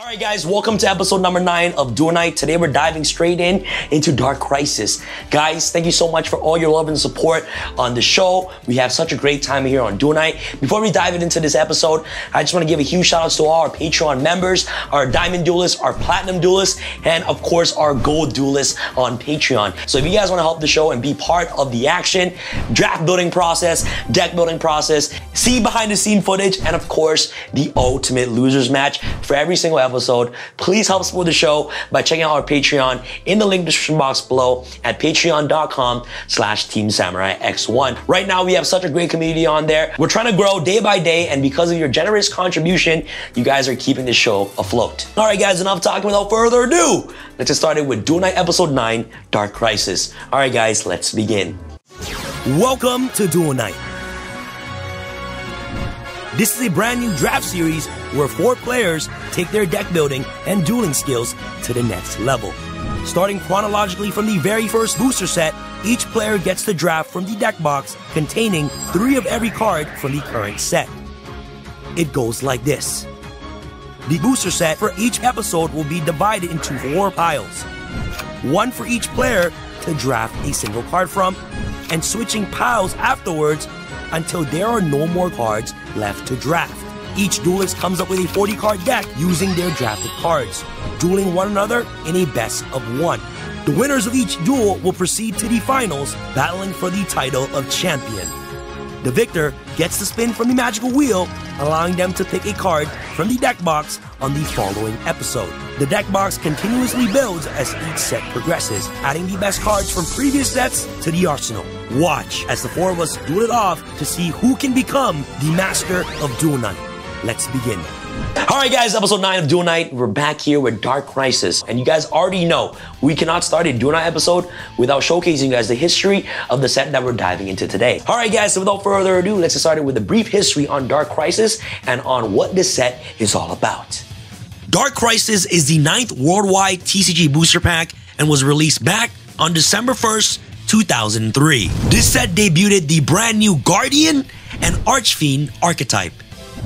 All right, guys, welcome to episode number nine of Duel Night. Today, we're diving straight in into Dark Crisis. Guys, thank you so much for all your love and support on the show. We have such a great time here on Duel Night. Before we dive into this episode, I just want to give a huge shout out to all our Patreon members, our Diamond Duelists, our Platinum Duelists, and of course, our Gold Duelists on Patreon. So if you guys want to help the show and be part of the action, draft building process, deck building process, see behind the scene footage, and of course, the ultimate losers match for every single episode episode, please help support the show by checking out our Patreon in the link description box below at patreon.com slash Team Samurai X1. Right now, we have such a great community on there. We're trying to grow day by day, and because of your generous contribution, you guys are keeping the show afloat. All right, guys, enough talking without further ado. Let's get started with Duel Night Episode 9, Dark Crisis. All right, guys, let's begin. Welcome to Duel Night. This is a brand new draft series where four players take their deck building and dueling skills to the next level. Starting chronologically from the very first booster set, each player gets the draft from the deck box containing three of every card from the current set. It goes like this. The booster set for each episode will be divided into four piles. One for each player to draft a single card from, and switching piles afterwards until there are no more cards left to draft. Each duelist comes up with a 40 card deck using their drafted cards, dueling one another in a best of one. The winners of each duel will proceed to the finals, battling for the title of champion. The victor gets the spin from the magical wheel, allowing them to pick a card from the deck box on the following episode. The deck box continuously builds as each set progresses, adding the best cards from previous sets to the arsenal. Watch as the four of us duel it off to see who can become the master of Duel. Let's begin. All right, guys, episode 9 of Duel Night. We're back here with Dark Crisis. And you guys already know we cannot start a Duel Night episode without showcasing you guys the history of the set that we're diving into today. All right, guys, so without further ado, let's get started with a brief history on Dark Crisis and on what this set is all about. Dark Crisis is the ninth worldwide TCG booster pack and was released back on December 1st, 2003. This set debuted the brand new Guardian and Archfiend archetype.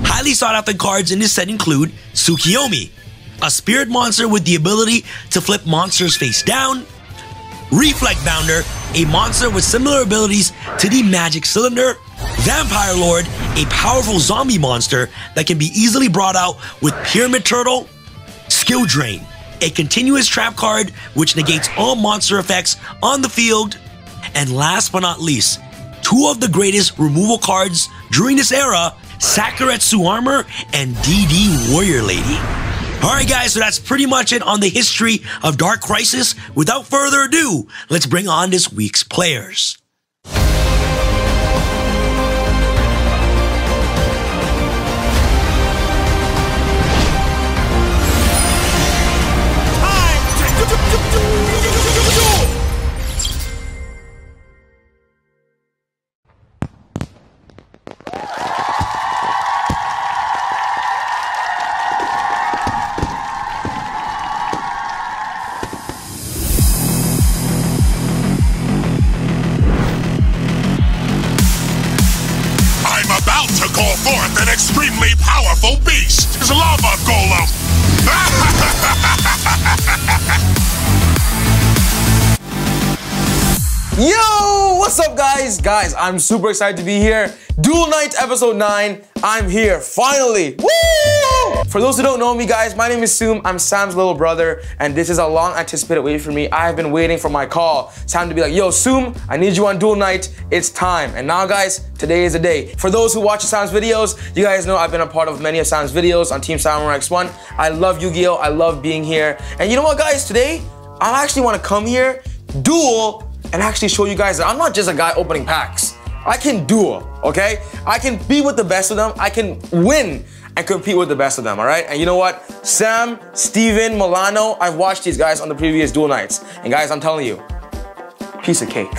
Highly sought after cards in this set include Tsukiyomi, a spirit monster with the ability to flip monsters face down, Reflect Bounder, a monster with similar abilities to the Magic Cylinder, Vampire Lord, a powerful zombie monster that can be easily brought out with Pyramid Turtle, Skill Drain, a continuous trap card which negates all monster effects on the field, and last but not least, two of the greatest removal cards during this era Sakuretsu Armor, and DD Warrior Lady. Alright guys, so that's pretty much it on the history of Dark Crisis. Without further ado, let's bring on this week's players. Guys, guys, I'm super excited to be here. Duel Night episode 9, I'm here, finally. Woo! For those who don't know me, guys, my name is Soom. I'm Sam's little brother, and this is a long anticipated wait for me. I have been waiting for my call. Sam to be like, yo, Soom, I need you on Duel Night. It's time. And now, guys, today is the day. For those who watch Sam's videos, you guys know I've been a part of many of Sam's videos on Team Samurai X1. I love Yu-Gi-Oh! I love being here. And you know what, guys? Today, I actually want to come here, duel, and actually show you guys that I'm not just a guy opening packs. I can duel, okay? I can be with the best of them. I can win and compete with the best of them, all right? And you know what? Sam, Steven, Milano, I've watched these guys on the previous duel nights. And guys, I'm telling you, piece of cake.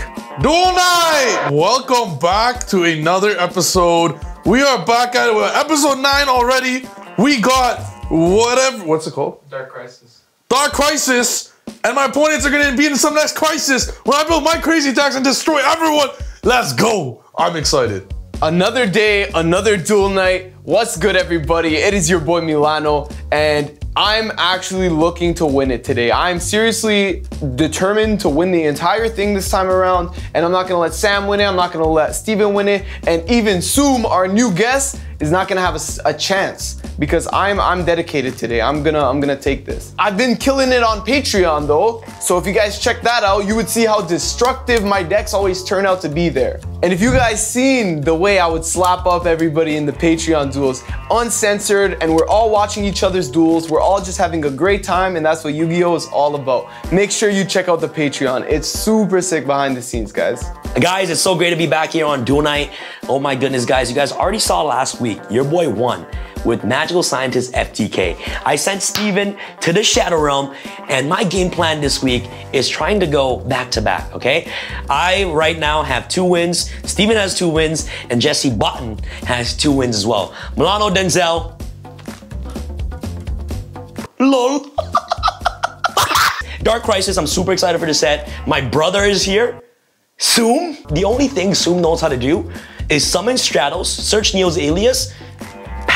Duel night! Welcome back to another episode. We are back at it with episode nine already. We got whatever, what's it called? Dark Crisis. Dark Crisis and my opponents are gonna be in some next crisis when I build my crazy attacks and destroy everyone. Let's go. I'm excited. Another day, another duel night. What's good, everybody? It is your boy Milano, and I'm actually looking to win it today. I'm seriously determined to win the entire thing this time around, and I'm not gonna let Sam win it. I'm not gonna let Steven win it, and even Soom, our new guest, is not gonna have a chance because I'm I'm dedicated today. I'm gonna I'm gonna take this. I've been killing it on Patreon though, so if you guys check that out, you would see how destructive my decks always turn out to be there. And if you guys seen the way I would slap up everybody in the Patreon duels, uncensored, and we're all watching each other's duels, we're all just having a great time, and that's what Yu-Gi-Oh is all about. Make sure you check out the Patreon. It's super sick behind the scenes, guys. Guys, it's so great to be back here on Duel Night. Oh my goodness, guys, you guys already saw last week, your boy won with Magical Scientist FTK. I sent Steven to the Shadow Realm, and my game plan this week is trying to go back to back, okay? I right now have two wins, Steven has two wins, and Jesse Button has two wins as well. Milano Denzel. LOL. Dark Crisis, I'm super excited for the set. My brother is here. Zoom, the only thing Zoom knows how to do is summon Stratos, search Neos Alius,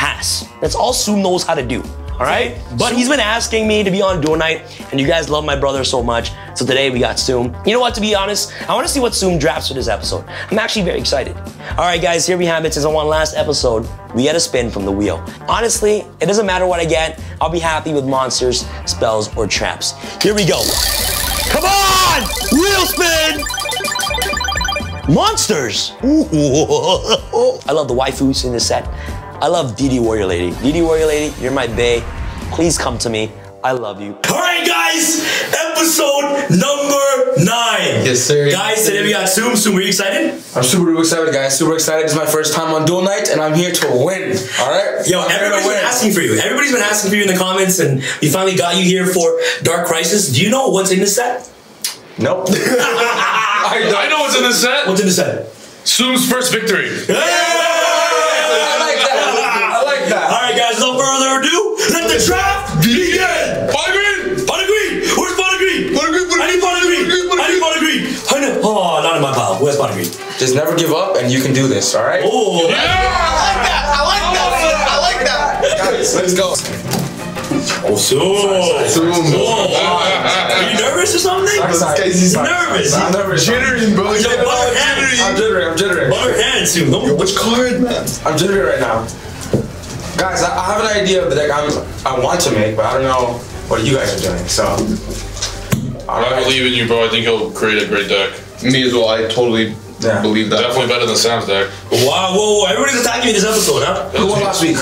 pass. That's all Zoom knows how to do. All right? But he's been asking me to be on Duel Night, and you guys love my brother so much. So today we got Zoom. You know what, to be honest, I want to see what Zoom drafts for this episode. I'm actually very excited. All right, guys, here we have it. Since I won last episode, we get a spin from the wheel. Honestly, it doesn't matter what I get, I'll be happy with monsters, spells, or traps. Here we go. Come on! Wheel spin! Monsters! Ooh. I love the waifus in this set. I love DD Warrior Lady. DD Warrior Lady, you're my bae. Please come to me. I love you. All right, guys, episode number nine. Yes, sir. Guys, today we got Zoom. Zoom, are you excited? I'm super super excited, guys. Super excited. This is my first time on Duel Night, and I'm here to win. All right? Yo, I'm everybody's been asking for you. Everybody's been asking for you in the comments, and we finally got you here for Dark Crisis. Do you know what's in this set? Nope. I know what's in the set. What's in the set? Zoom's first victory. I in my pile. Where's Pot of Greed? Just never give up, and you can do this. All right? Oh, Yeah. I like that. Oh, I like that. Guys, let's go. oh, so. Oh, are you nervous or something? He's nervous. I'm nervous. Jittering, bro. Yo, butter hand. I'm jittering. I'm jittering. Butter hand soon. Don't which card, man? I'm jittering right now. Guys, I, I have an idea of the deck I'm, I want to make, but I don't know what you guys are doing. So, all I right. believe in you, bro. I think he'll create a great deck. Me as well. I totally Yeah. believe that. Definitely better than Sam's deck. Wow, whoa, whoa. Everybody's attacking me this episode, huh? Who won last week?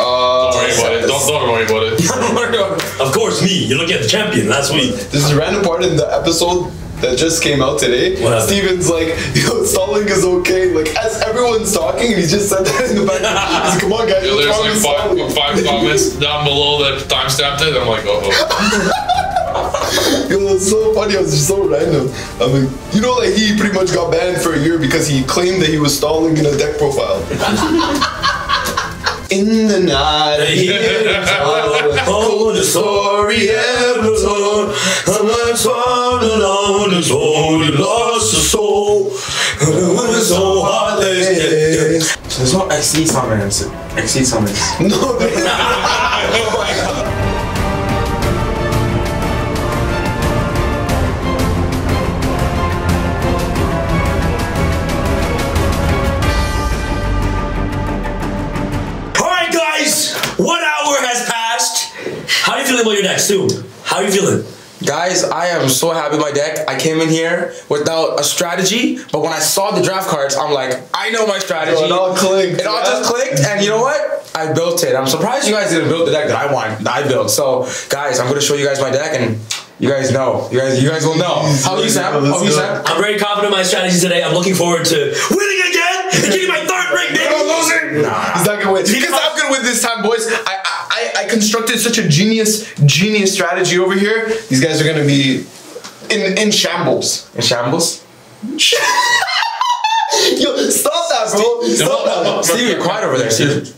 Uh, Don't worry about it. Don't, don't worry about it. Of course, me. You're looking at the champion last week. this is a random part in the episode that just came out today. What happened? Steven's like, yo, stalling is okay. Like, as everyone's talking, he just said that in the back. He's like, come on, guys. Yeah, there's like five, five comments down below that timestamped it. I'm like, oh. Yo, it's so funny. It was just so random. I'm like, you know, like he pretty much got banned for a year because he claimed that he was stalling in a deck profile. in the night, I Oh, the story ever told. Someone's fallen alone, his only lost a soul. It was so heartless. So there's no XC summons. XC summons. no, feeling about your deck, Stu? How are you feeling? Guys, I am so happy with my deck. I came in here without a strategy, but when I saw the draft cards, I'm like, I know my strategy. Yo, it all clicked. It all just clicked, and you know what? I built it. I'm surprised you guys didn't build the deck that I want, that I built. So, guys, I'm gonna show you guys my deck, and you guys know. You guys, you guys will know. How are you, Sam? How are you, Sam? I'm very confident in my strategy today. I'm looking forward to winning again and getting my third ring, baby. He's not gonna win. Because I'm gonna win this time, boys. I, I I constructed such a genius genius strategy over here. These guys are gonna be in in shambles. In shambles? Yo, stop that, bro. Stop that. Steve, you're quiet over there. Steve.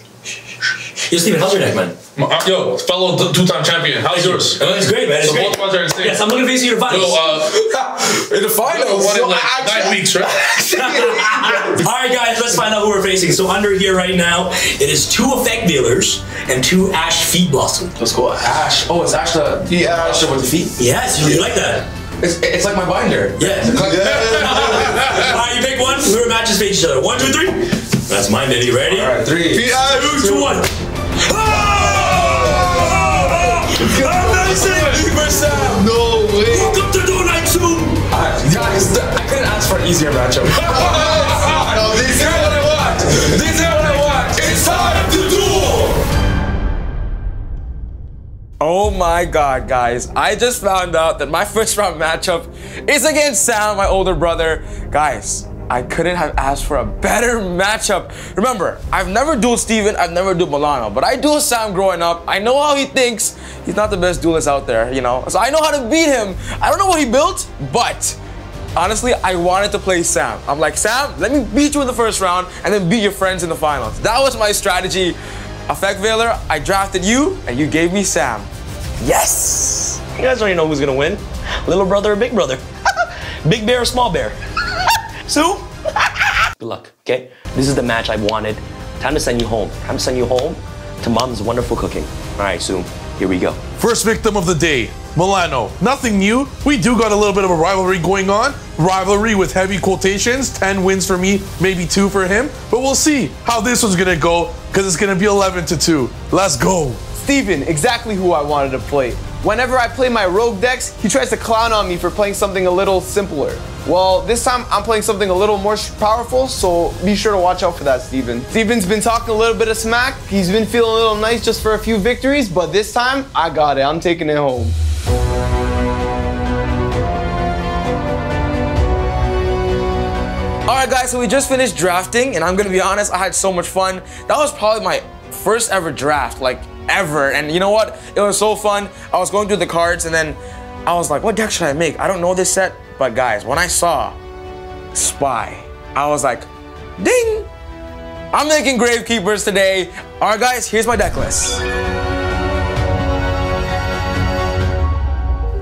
Yo, Steven, how's your deck, man? Uh, Yo, fellow t- two-time champion. How's yours? Oh, it's great, man. It's So great. both are insane. Yes, I'm looking to face you in the Yo, finals. uh, In the finals. one in like actually- nine weeks, right? All right, guys, let's find out who we're facing. So under here right now, it is two Effect Veilers and two Ash Feet Blossom. Let's go. Ash. Oh, it's Ash the Yeah. Ash with the feet. Yes, you like that? It's, it's like my binder. Yes. All right, you pick one. Whoever matches face each other. One, two, three. That's mine, baby. Ready? All right, three. Two, two, one. No way. To Duel Night 2! Guys, I couldn't ask for an easier matchup. No, this These what I want. These are what I want. It's time to duel. Oh my god, guys. I just found out that my first round matchup is against Sam, my older brother. Guys, I couldn't have asked for a better matchup. Remember, I've never dueled Steven, I've never dueled Milano, but I dueled Sam growing up. I know how he thinks. He's not the best duelist out there, you know? So I know how to beat him. I don't know what he built, but Honestly, I wanted to play Sam. I'm like, Sam, let me beat you in the first round and then beat your friends in the finals. That was my strategy. Effect Veiler, I drafted you and you gave me Sam. Yes! You guys already know who's gonna win. Little brother or big brother? big bear or small bear? Sue? Good luck, okay? This is the match I wanted. Time to send you home. Time to send you home to mom's wonderful cooking. All right, Sue, here we go. First victim of the day, Milano. Nothing new. We do got a little bit of a rivalry going on. Rivalry with heavy quotations. 10 wins for me, maybe two for him. But we'll see how this one's gonna go because it's gonna be 11 to 2. Let's go. Steven, exactly who I wanted to play. Whenever I play my rogue decks, he tries to clown on me for playing something a little simpler. Well, this time I'm playing something a little more powerful, so be sure to watch out for that, Steven. Steven's been talking a little bit of smack. He's been feeling a little nice just for a few victories, but this time I got it. I'm taking it home. All right, guys, so we just finished drafting, and I'm gonna be honest, I had so much fun. That was probably my first ever draft, like ever. And you know what? It was so fun. I was going through the cards, and then I was like, what deck should I make? I don't know this set, but guys, when I saw Spy, I was like, ding! I'm making Gravekeepers today. All right, guys, here's my deck list.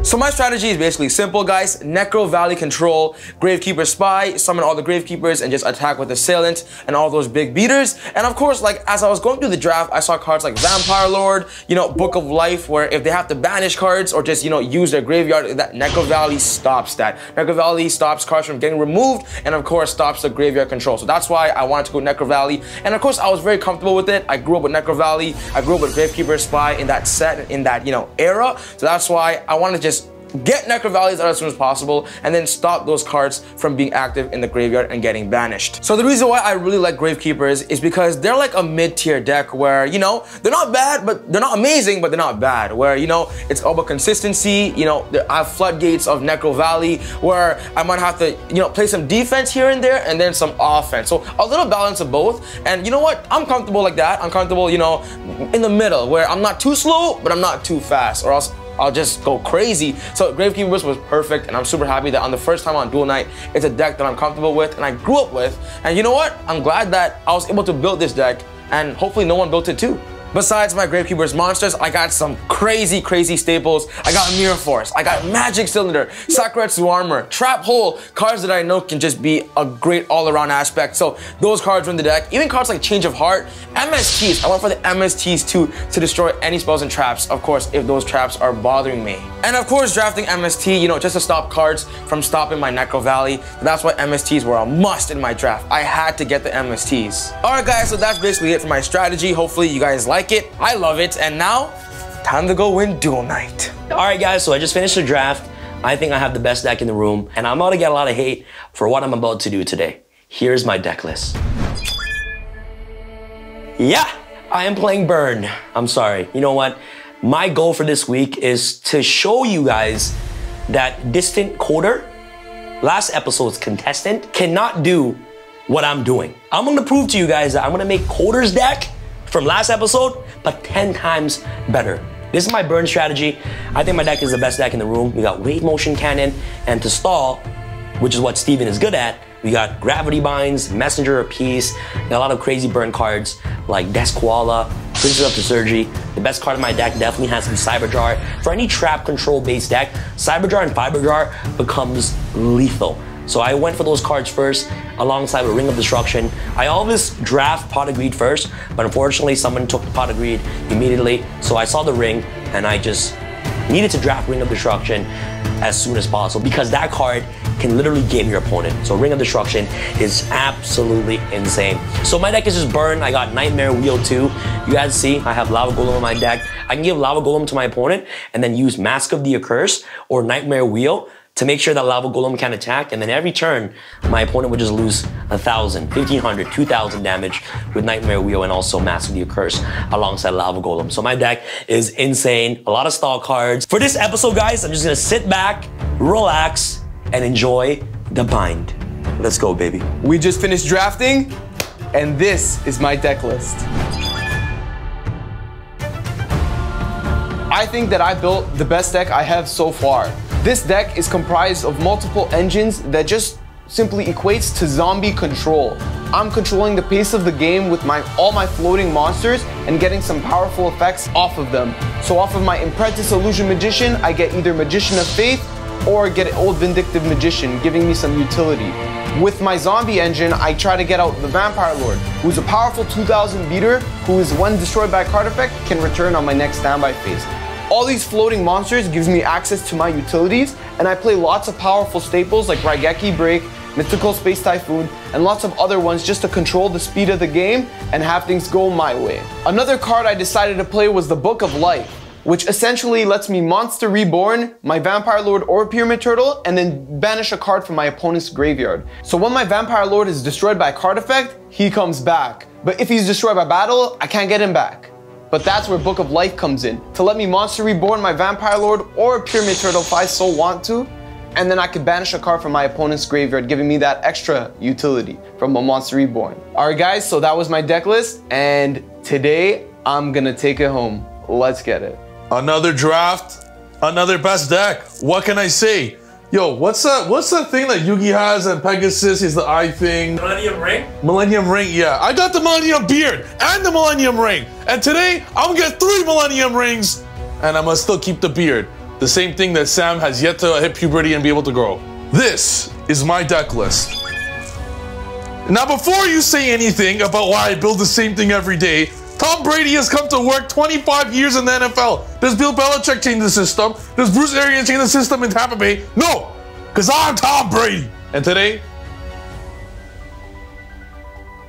So my strategy is basically simple, guys. Necro Valley control, Gravekeeper Spy, summon all the Gravekeepers and just attack with Assailant and all those big beaters. And of course, like as I was going through the draft, I saw cards like Vampire Lord, you know, Book of Life, where if they have to banish cards or just, you know, use their graveyard, that Necro Valley stops that. Necro Valley stops cards from getting removed and of course stops the graveyard control. So that's why I wanted to go Necro Valley. And of course, I was very comfortable with it. I grew up with Necro Valley. I grew up with Gravekeeper Spy in that set, in that, you know, era. So that's why I want to just get Necro Valleys out as soon as possible, and then stop those cards from being active in the graveyard and getting banished. So the reason why I really like Gravekeepers is because they're like a mid-tier deck where, you know, they're not bad, but they're not amazing, but they're not bad. Where, you know, it's all about consistency, you know, I have floodgates of Necro Valley where I might have to, you know, play some defense here and there and then some offense. So a little balance of both. And you know what? I'm comfortable like that. I'm comfortable, you know, in the middle where I'm not too slow, but I'm not too fast or else I'll just go crazy. So Gravekeepers was perfect, and I'm super happy that on the first time on Duel Night, it's a deck that I'm comfortable with and I grew up with. And you know what? I'm glad that I was able to build this deck, and hopefully no one built it too. Besides my Gravekeepers monsters, I got some crazy, crazy staples. I got Mirror Force, I got Magic Cylinder, Sakuretsu Armor, Trap Hole, cards that I know can just be a great all-around aspect. So those cards are in the deck. Even cards like Change of Heart, MSTs. I went for the MSTs too to destroy any spells and traps, of course, if those traps are bothering me. And of course, drafting MST, you know, just to stop cards from stopping my Necro Valley. That's why MSTs were a must in my draft. I had to get the MSTs. Alright guys, so that's basically it for my strategy. Hopefully you guys like it. I love it. And now, time to go win Duel Night. All right, guys, so I just finished the draft. I think I have the best deck in the room, and I'm about to get a lot of hate for what I'm about to do today. Here's my deck list. Yeah, I am playing Burn. I'm sorry. You know what? My goal for this week is to show you guys that Distant Coder, last episode's contestant, cannot do what I'm doing. I'm gonna prove to you guys that I'm gonna make Coder's deck from last episode, but 10 times better. This is my burn strategy. I think my deck is the best deck in the room. We got Wave Motion Cannon, and to stall, which is what Steven is good at, we got Gravity Binds, Messenger of Peace, a lot of crazy burn cards like Des Koala, Princess of Tsurugi. The best card in my deck definitely has to be Cyber Jar. For any trap control based deck, Cyber Jar and Fiber Jar becomes lethal. So I went for those cards first, alongside with Ring of Destruction. I always draft Pot of Greed first, but unfortunately someone took the Pot of Greed immediately. So I saw the ring, and I just needed to draft Ring of Destruction as soon as possible because that card can literally game your opponent. So Ring of Destruction is absolutely insane. So my deck is just burned. I got Nightmare Wheel too. You guys see, I have Lava Golem in my deck. I can give Lava Golem to my opponent and then use Mask of the Accursed or Nightmare Wheel to make sure that Lava Golem can attack. And then every turn, my opponent would just lose a thousand, fifteen hundred, two thousand damage with Nightmare Wheel and also the Accursed alongside Lava Golem. So my deck is insane. A lot of stall cards. For this episode, guys, I'm just gonna sit back, relax, and enjoy the bind. Let's go, baby. We just finished drafting, and this is my deck list. I think that I built the best deck I have so far. This deck is comprised of multiple engines that just simply equates to zombie control. I'm controlling the pace of the game with my all my floating monsters and getting some powerful effects off of them. So off of my Apprentice Illusion Magician, I get either Magician of Faith or get an Old Vindictive Magician, giving me some utility. With my zombie engine, I try to get out the Vampire Lord, who's a powerful 2000 beater, who is when destroyed by a card effect, can return on my next standby phase. All these floating monsters gives me access to my utilities, and I play lots of powerful staples like Raigeki Break, Mystical Space Typhoon, and lots of other ones just to control the speed of the game and have things go my way. Another card I decided to play was the Book of Life, which essentially lets me Monster Reborn, my Vampire Lord or Pyramid Turtle, and then banish a card from my opponent's graveyard. So when my Vampire Lord is destroyed by a card effect, he comes back. But if he's destroyed by battle, I can't get him back. But that's where Book of Life comes in, to let me Monster Reborn my Vampire Lord or Pyramid Turtle if I so want to, and then I could banish a card from my opponent's graveyard, giving me that extra utility from a Monster Reborn. Alright guys, so that was my deck list, and today I'm gonna take it home. Let's get it. Another draft, another best deck. What can I say? Yo, what's that? What's that thing that Yugi has and Pegasus is the eye thing? Millennium Ring? Millennium Ring, yeah. I got the Millennium Beard and the Millennium Ring. And today, I'm gonna get three Millennium Rings and I'm gonna still keep the beard. The same thing that Sam has yet to hit puberty and be able to grow. This is my deck list. Now, before you say anything about why I build the same thing every day, Tom Brady has come to work 25 years in the NFL. Does Bill Belichick change the system? Does Bruce Arians change the system in Tampa Bay? No, because I'm Tom Brady. And today,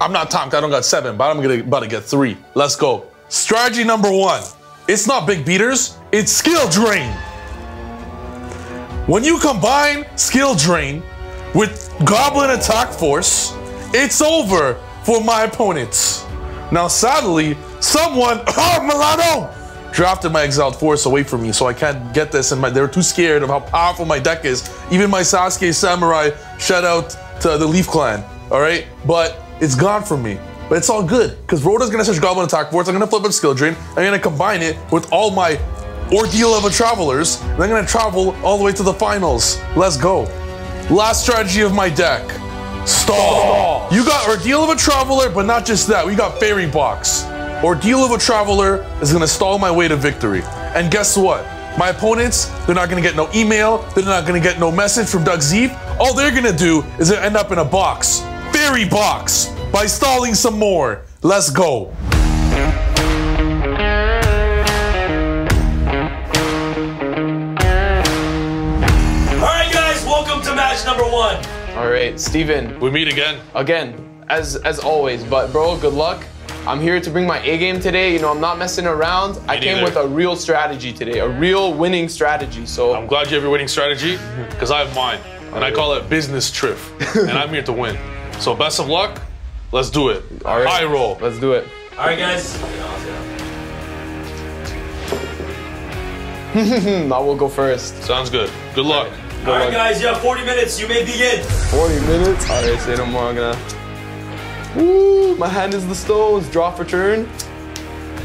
I'm not Tom. I don't got seven, but I'm gonna about to get three. Let's go. Strategy number one. It's not big beaters, it's skill drain. When you combine skill drain with goblin attack force, it's over for my opponents. Now, sadly, someone, oh, Milano, drafted my Exiled Force away from me, so I can't get this. And my, they were too scared of how powerful my deck is. Even my Sasuke Samurai, shout out to the Leaf Clan, all right? But it's gone from me. But it's all good, because Rota's gonna search Goblin Attack Force. I'm gonna flip it Skill Drain. I'm gonna combine it with all my Ordeal of a Travelers. And I'm gonna travel all the way to the finals. Let's go. Last strategy of my deck. Stall. You got Ordeal of a Traveler, but not just that. We got Fairy Box. Ordeal of a Traveler is gonna stall my way to victory. And guess what? My opponents, they're not gonna get no email, they're not gonna get no message from Doug Zeep. All they're gonna do is end up in a box. Fairy Box by stalling some more. Let's go. Alright, guys, welcome to match number one. All right, Steven, We meet again. again, as as always, but bro, good luck. I'm here to bring my A game today. You know, I'm not messing around. I came with a real strategy today, a real winning strategy. So I'm glad you have your winning strategy, because I have mine. And I call it business trip. and I'm here to win. So best of luck. Let's do it. All right. High roll. let's do it. Alright, guys. Hmm, I will go first. Sounds good. Good luck. Alright, guys, you have 40 minutes. You may begin. 40 minutes. All right, say no more. I'm gonna. Ooh, my hand is the stones. Draw for turn.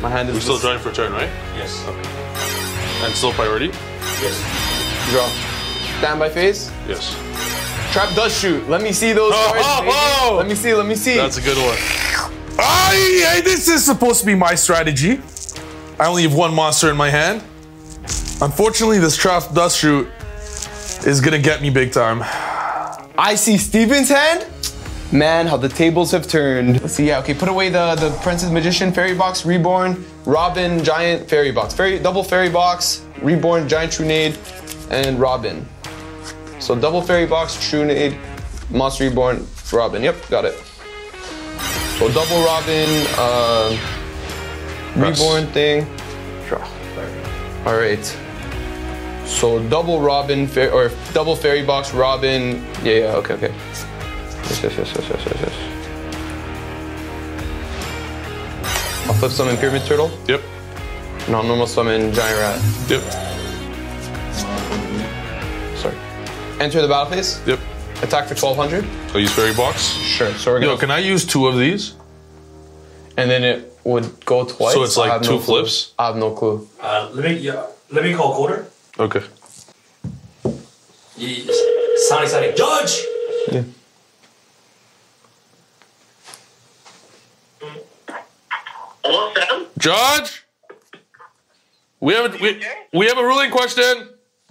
My hand is We're still the drawing for turn, right? Yes. And still priority? Yes. draw. Standby phase. Yes. Trap dust shoot. Let me see those Oh, cards. oh, oh. Let me see. Let me see. That's a good one. I, I- this is supposed to be my strategy. I only have one monster in my hand. Unfortunately, this trap dust shoot is gonna get me big time. I see Steven's hand. Man, how the tables have turned. Let's see. Yeah. Okay. Put away the the Princess Magician fairy box, reborn, Robin, giant fairy box, fairy double fairy box, reborn, giant Trunade, and Robin. So double fairy box, Trunade, monster reborn, Robin. Yep, got it. So double Robin, uh, reborn thing. All right. So double Robin fa- or double fairy box Robin. Yeah, yeah. Okay, okay. Yes, yes, yes, yes, yes, yes, yes. I'll flip summon Pyramid Turtle. Yep. And I'll normal summon Giant Rat. Yep. Sorry. Enter the battle phase. Yep. Attack for 1200. So use fairy box. Sure. So we're gonna. Yo, can I use two of these? and then it would go twice. So it's I like have two no clue. flips? I have no clue. Uh, let me yeah, let me call quarter. Okay. Yes. Sound exciting, Judge. Yeah. Hello, Sam? Judge, we have a, we, we have a ruling question.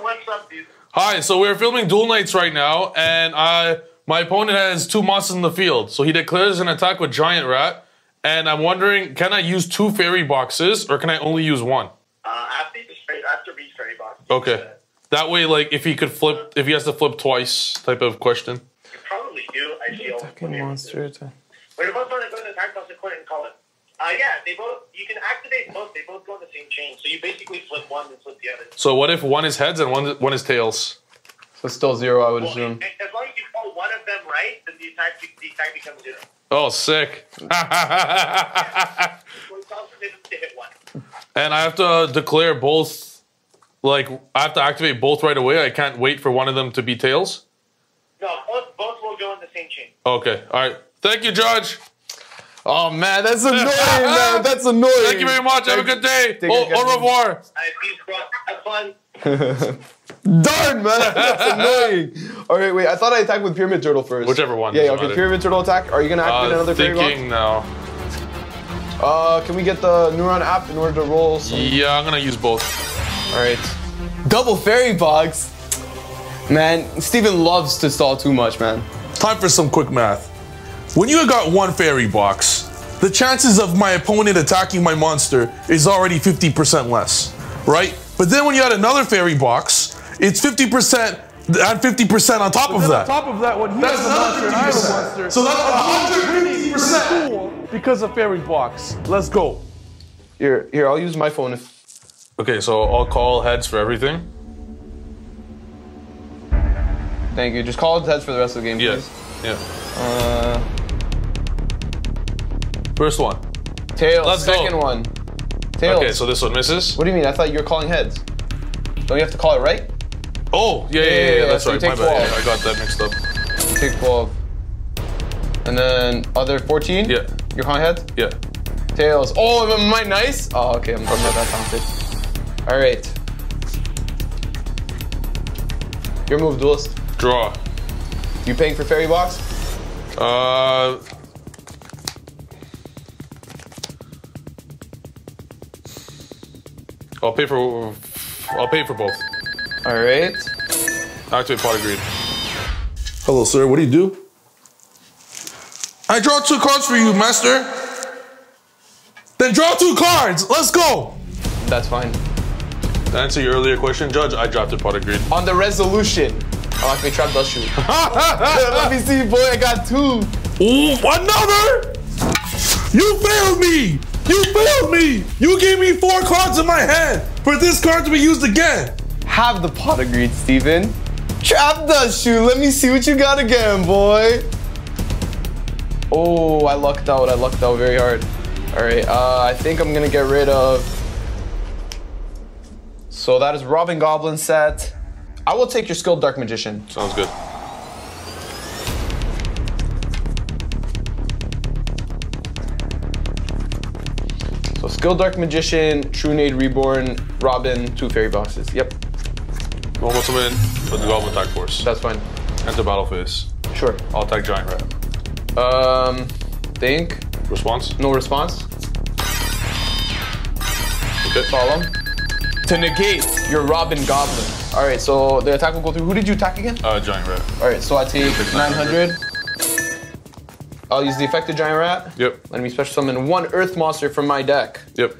What's up, dude? Hi, so we're filming Duel Night right now, and I my opponent has two monsters in the field. So he declares an attack with Giant Rat, and I'm wondering, can I use two fairy boxes or can I only use one? Uh, after the straight, after beach fairy box. Okay. That way, like, if he could flip, if he has to flip twice, type of question. You probably do. I feel. Fucking monster attack. We're both going to go to the attack toss a coin and call it. Uh, yeah, they both. You can activate both. They both go on the same chain. So you basically flip one and flip the other. So what if one is heads and one one is tails? So it's still zero, I would Well, assume. as long as you call one of them right, then the attack the attack becomes zero. Oh, sick! and I have to declare both. Like, I have to activate both right away. I can't wait for one of them to be tails. No, both both will go on the same chain. Okay. All right. Thank you, Judge. Oh man, that's annoying, man. That's annoying. Thank you very much. Have a good day. Take Au, care, au revoir. Alright, peace, bro. Have fun. Darn, man, that's annoying. All right, wait. I thought I attacked with Pyramid Turtle first. Whichever one, Yeah, yeah, okay. matter. Pyramid Turtle attack. Are you gonna activate Uh, another fairy thinking now. Box? Uh, can we get the Neuron app in order to roll? Some... Yeah, I'm gonna use both. All right. Double fairy box. Man, Steven loves to stall too much, man. Time for some quick math. When you got one fairy box, the chances of my opponent attacking my monster is already 50% less, right? But then when you add another fairy box, it's 50% and 50% on top of that. On top of that, when he That's has a monster and I have a another monster, 50%. So that's 150%. Cool because of fairy box. Let's go. Here, here. I'll use my phone. If Okay, so I'll call heads for everything. thank you. Just call heads for the rest of the game, Yeah, please. yeah. Uh, First one. tails. Let's go. second one. Tails. Okay, so this one misses. What do you mean? I thought you were calling heads. Don't you have to call it right? Oh, yeah, yeah, yeah, Yeah, yeah, yeah, that's so right. My take bad. I got that mixed up. Take 12. And then other 14? Yeah. You're calling heads? Yeah. Tails. Oh, am I nice? Oh, okay. I'm, I'm not that talented. All right. Your move, duelist. Draw. You paying for fairy box? Uh. I'll pay for. I'll pay for both. All right. Activate Pot of Greed. Hello, sir. What do you do? I draw two cards for you, master. Then draw two cards. Let's go. That's fine. To answer your earlier question, Judge, I drafted pot of agreed. On the resolution. I'll activate trap dust shoot. Let me see, boy. I got two. Ooh, another! You failed me! You failed me! You gave me four cards in my hand for this card to be used again. Have the Pot of Greed, Steven. Trap dust shoot. Let me see what you got again, boy. Oh, I lucked out. I lucked out very hard. All right. Uh, I think I'm gonna get rid of. So that is Robbin' Goblin set. I will take your skilled Dark Magician. Sounds good. So skilled Dark Magician, Trunade Reborn, Robin, two fairy boxes. Yep, a minute with the Goblin Attack Force. that's fine. Enter battle phase. Sure. I'll attack Giant Rat. Um, think. Response? No response. Okay. Follow. To negate your Robbin' Goblin. All right, so the attack will go through. Who did you attack again? Uh, giant rat. All right, so I take 900. I'll use the affected giant rat. Yep. Let me special summon one Earth monster from my deck, Yep.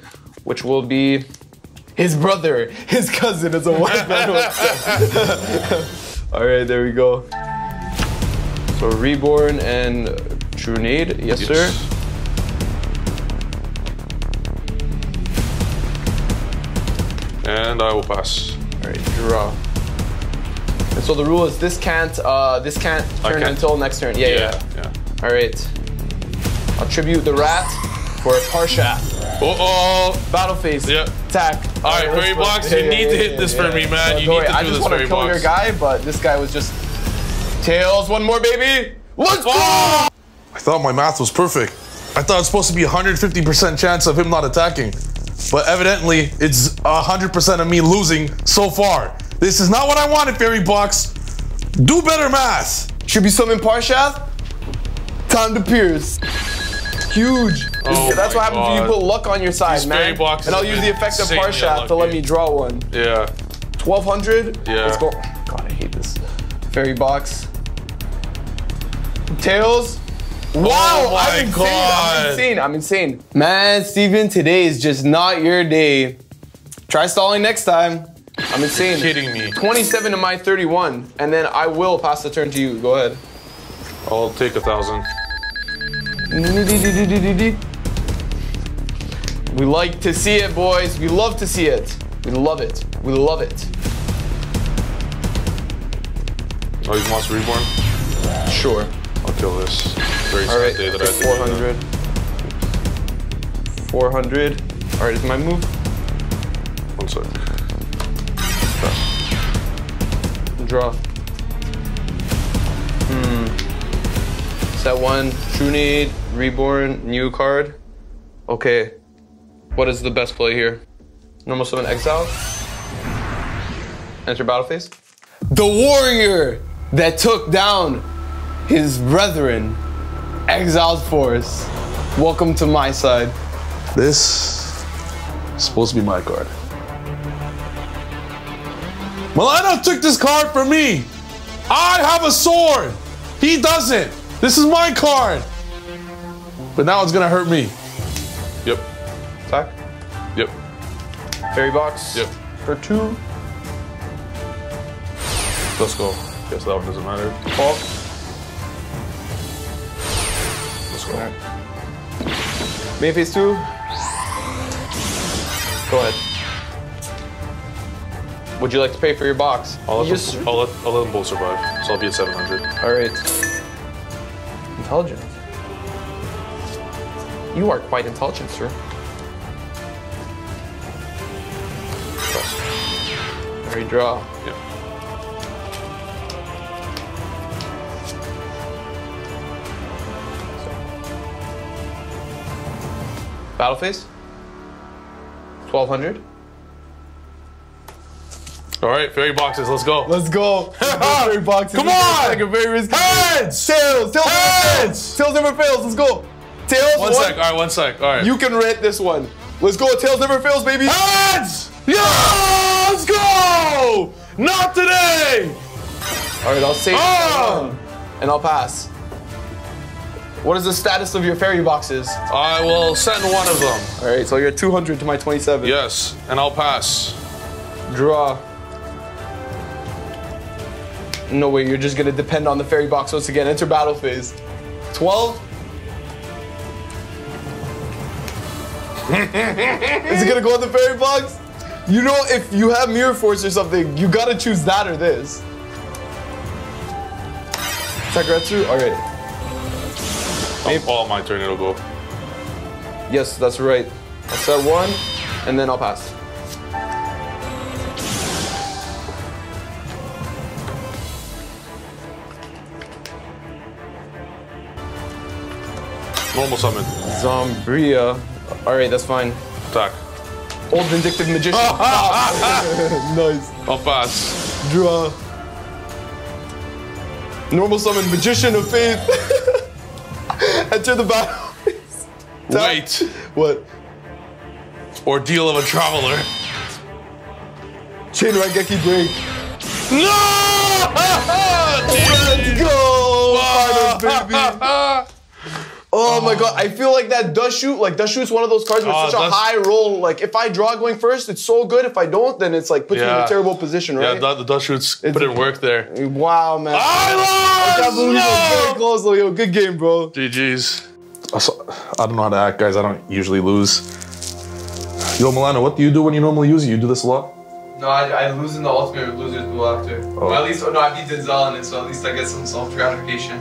which will be his brother, his cousin is a white man. All right, there we go. So reborn and Trunade, yes, sir. And I will pass. All right, draw. And so the rule is this can't uh, this can't turn can't. until next turn. Yeah, yeah. Yeah. All right. I'll tribute the rat for Parshath. Uh oh. Battle phase. Yeah. Attack. All right, go. box, you need to hit this for me, man. You Don't need worry, to I just this want to kill your guy, but this guy was just tails. One more, baby. Let's go. I thought my math was perfect. I thought it's supposed to be 150% chance of him not attacking. But evidently, it's 100% of me losing so far. This is not what I wanted, Fairy Box. Do better math. Should be summon Parshath. Time to pierce. Huge. Oh That's what happens when you put luck on your side, These man. boxes and I'll use the been effect of insanely Parshath to let me draw one. Yeah. 1200. Yeah. Let's go. God, I hate this. Fairy box. Tails. Oh wow, Oh I'm insane. God. I'm insane. I'm insane. Man, Steven, today is just not your day. Try stalling next time. I'm insane. Kidding me. 27 to my 31, and then I will pass the turn to you. Go ahead. I'll take a thousand. We like to see it, boys. We love to see it. We love it. We love it. Oh, he's Monster Reborn? Sure. I'll kill this. Very All sad right, day that I take think 400. 400. All right, is my move? One sec. Draw. Hmm. Set one. Trunade. Reborn. New card. Okay. What is the best play here? Normal summon exile. Enter battle phase. The warrior that took down his brethren. Exiled force. Welcome to my side. This is supposed to be my card. Milano took this card from me. I have a sword. He doesn't. This is my card. But now it's gonna hurt me. Yep. Attack. Yep. Fairy box. Yep. For two. Let's go. Guess that one doesn't matter. Fall. Let's go. Main phase two. Go ahead. Would you like to pay for your box? I'll let, Yes. them, I'll, let, I'll let them both survive. So I'll be at 700. All right. Intelligent. You are quite intelligent, sir. Press. All Battle phase. 1200. All right, fairy boxes. Let's go. Let's go. Fairy boxes. Come This is on! Like a very risky. Heads! Tails. Tails. Heads! Tails never fails. Let's go. Tails. One sec. All right, one sec. All right. You can rent this one. Let's go. Tails never fails, baby. Heads! Yeah! Let's go! Not today! All right, I'll save Ah! one, and I'll pass. What is the status of your fairy boxes? I will send one of them. All right, so you're at 200 to my 27. Yes, and I'll pass. Draw. No way, you're just gonna depend on the fairy box once again. Enter battle phase. 12. Is it gonna go on the fairy box? You know, if you have Mirror Force or something, you gotta choose that or this. Sakuretsu? Alright. Maybe. All my turn. It'll go. Yes, that's right. I'll set one, and then I'll pass. Normal summon. Zombyra. Alright, that's fine. Attack. Old Vindictive Magician. nice. I'll pass. Draw. Normal summon Magician of Faith. Enter the battle. Wait. what? Ordeal of a traveler. Chain Raigeki Break. No! Let's go! Finals, baby. Oh my oh. god, I feel like that dust shoot. Like dust shoot's one of those cards with Oh, such a high roll. Like if I draw going first, it's so good. If I don't, then it's like puts me in a terrible position, Yeah, right? the, the dust shoots put in work there. wow, man. I can't believe it was very lost! close though. Yo, good game, bro. GG's. I don't know how to act, guys. I don't usually lose. Yo, Milano, what do you do when you normally use it? You do this a lot? No, I, I lose in the ultimate losers duel after. Oh. Well, at least, oh, no, I beat Denzel in it, so at least I get some self gratification.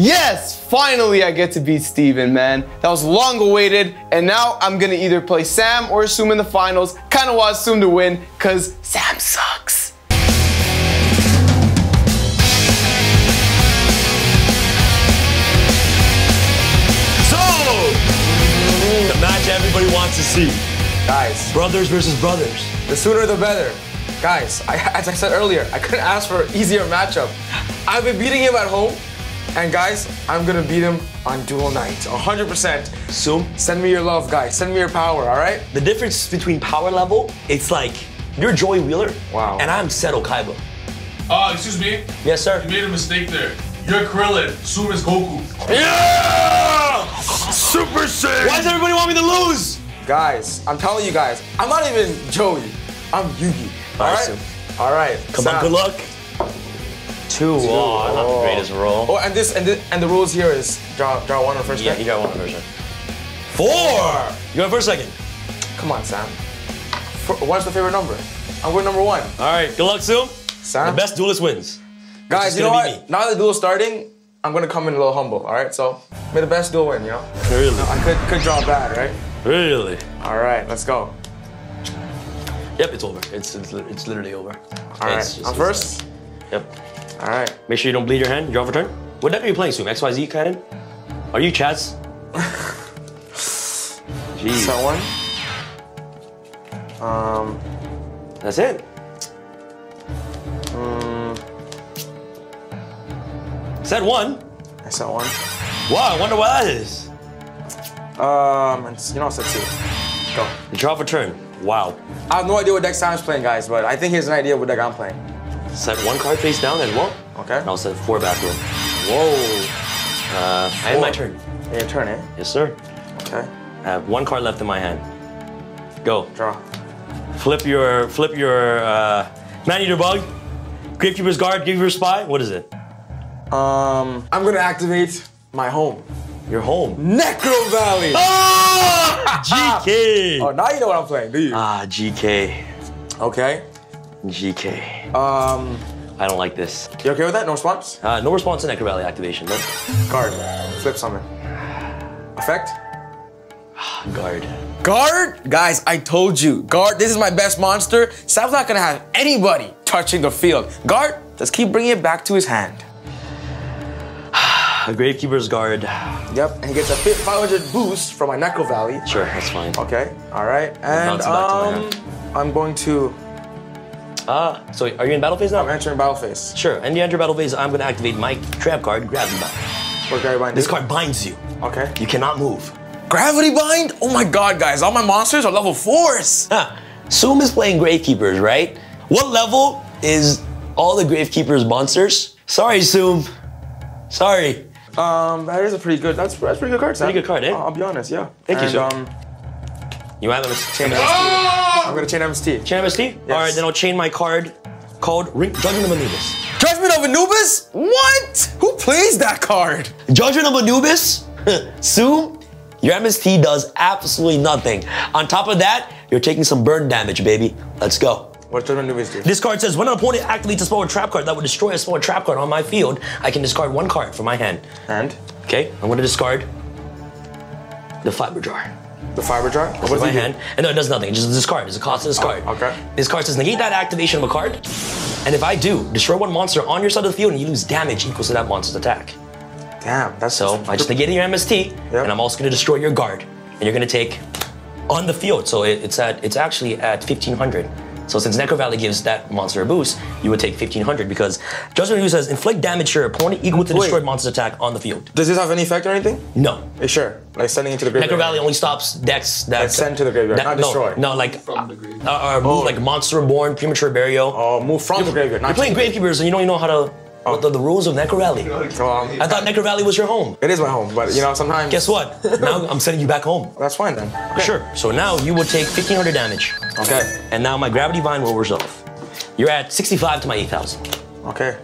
Yes, finally I get to beat Steven, man. That was long awaited, and now I'm gonna either play Sam or Assume in the finals. Kinda want Assume to win, cause Sam sucks. So, the match everybody wants to see. Guys, Brothers versus brothers. The sooner the better. Guys, I, as I said earlier, I couldn't ask for an easier matchup. I've been beating him at home, and guys, I'm gonna beat him on Duel Night, 100%. So, Send me your love, guys. Send me your power, all right? the difference between power level, it's like you're Joey Wheeler. Wow. And I'm Seto Kaiba. Uh, excuse me. Yes, sir. You made a mistake there. You're Krillin. Soon is Goku. Yeah! Super Saiyan! Why does everybody want me to lose? Guys, I'm telling you guys, I'm not even Joey. I'm Yugi. All All right. All right. Come Sam. on, good luck. Two. Oh, not the greatest roll. Oh, and this and this, and the rules here is draw draw one on first Yeah, pick. you got one version. Four. You got first second. Come on, Sam. For, what's the favorite number? I'm going number one. All right. Good luck, Zoom. Sam. The best duelist wins. Guys, you know what? Now that the duel's starting, I'm gonna come in a little humble. All right. So may the best duel win. You know. Really? I could could draw bad, right? Really? All right. Let's go. Yep, it's over. It's it's, it's literally over. All right. Just- I'm first. Yep. All right. Make sure you don't bleed your hand. Draw for turn. What deck are you playing, Zoom? XYZ cannon? Are you Chaz? Jeez. Set one. Um. That's it. Set one. I set one. Wow, I wonder what that is. Um. and You know, set two. Go. Draw for turn. Wow. I have no idea what deck Sam's playing, guys, but I think he has an idea what deck I'm playing. Set one card face down and well. Okay. And I'll set four back row. Whoa. Uh, I end my Four. turn. Your turn, eh? Yes, sir. Okay. I have one card left in my hand. Go. Draw. Flip your flip your uh, man eater bug. Gravekeeper's guard. Gravekeeper's spy. What is it? Um. I'm gonna activate my home. Your home. Necro Valley. Ah! GK. Oh, now you know what I'm playing, do you? Ah, GK. Okay. GK. Um. I don't like this. You okay with that? No response? Uh, no response to Necro Valley activation. No. Guard. Flip summon. Effect. Guard. Guard? Guys, I told you. Guard, this is my best monster. Sam's not gonna have anybody touching the field. Guard, just keep bringing it back to his hand. A Gravekeeper's guard. Yep, and he gets a 500 boost from my Necro Valley. Sure, that's fine. Okay, all right. And bounce it back to my um, I'm going to. Ah, so are you in battle phase now? I'm entering battle phase. Sure. And you enter battle phase. I'm going to activate my trap card, Gravity Bind. What Gravity Bind This do? card binds you. Okay. You cannot move. Gravity Bind? Oh my god, guys, all my monsters are level fours. Huh. Soom is playing Gravekeepers, right? What level is all the Gravekeepers monsters? Sorry, Soom. Sorry. Um, that is a pretty good. That's that's a pretty good card. Sam. Pretty good card, eh? I'll, I'll be honest, yeah. Thank you, and, sir. Um, You have a chain chain MST. I'm gonna chain MST. Chain MST? All right, then I'll chain my card called Ring- Judgment of Anubis. Judgment of Anubis? What? Who plays that card? Judgment of Anubis? Sue, your MST does absolutely nothing. On top of that, you're taking some burn damage, baby. Let's go. What does Judgment of This card says when an opponent activates a spell or trap card that would destroy a spell or trap card on my field, I can discard one card from my hand. And Okay, I'm gonna discard the fiber jar. the fiber jar? What does my he do? hand? And no, it does nothing. It's just a discard. It's a cost to oh, discard. Oh, okay. This card says negate that activation of a card, and if I do, destroy one monster on your side of the field, and you lose damage equals to that monster's attack. Damn, that's So I just negated your MST, Yep. and I'm also gonna destroy your guard. and you're gonna take on the field. So it, it's at it's actually at 1500. So since Necro Valley gives that monster a boost, you would take 1500 because Judgment Review says inflict damage to your opponent equal to Wait. destroyed monster's attack on the field. Does this have any effect or anything? No. Hey, sure. Like sending it to the graveyard. Necro Valley only stops decks that Like send to the graveyard, not no, destroy. No, like From the grave. uh, or move like Monster Reborn, Premature Burial. Oh, move from the graveyard. You're playing Gravekeepers and you don't even know how to what the, the rules of Necro Valley. Um, I thought Necro Valley was your home. it is my home, but you know sometimes. Guess what? now I'm sending you back home. That's fine then. Okay. Sure. So now you will take 1500 damage. Okay. And now my Gravity Bind will resolve. You're at 65 to my 8000. Okay.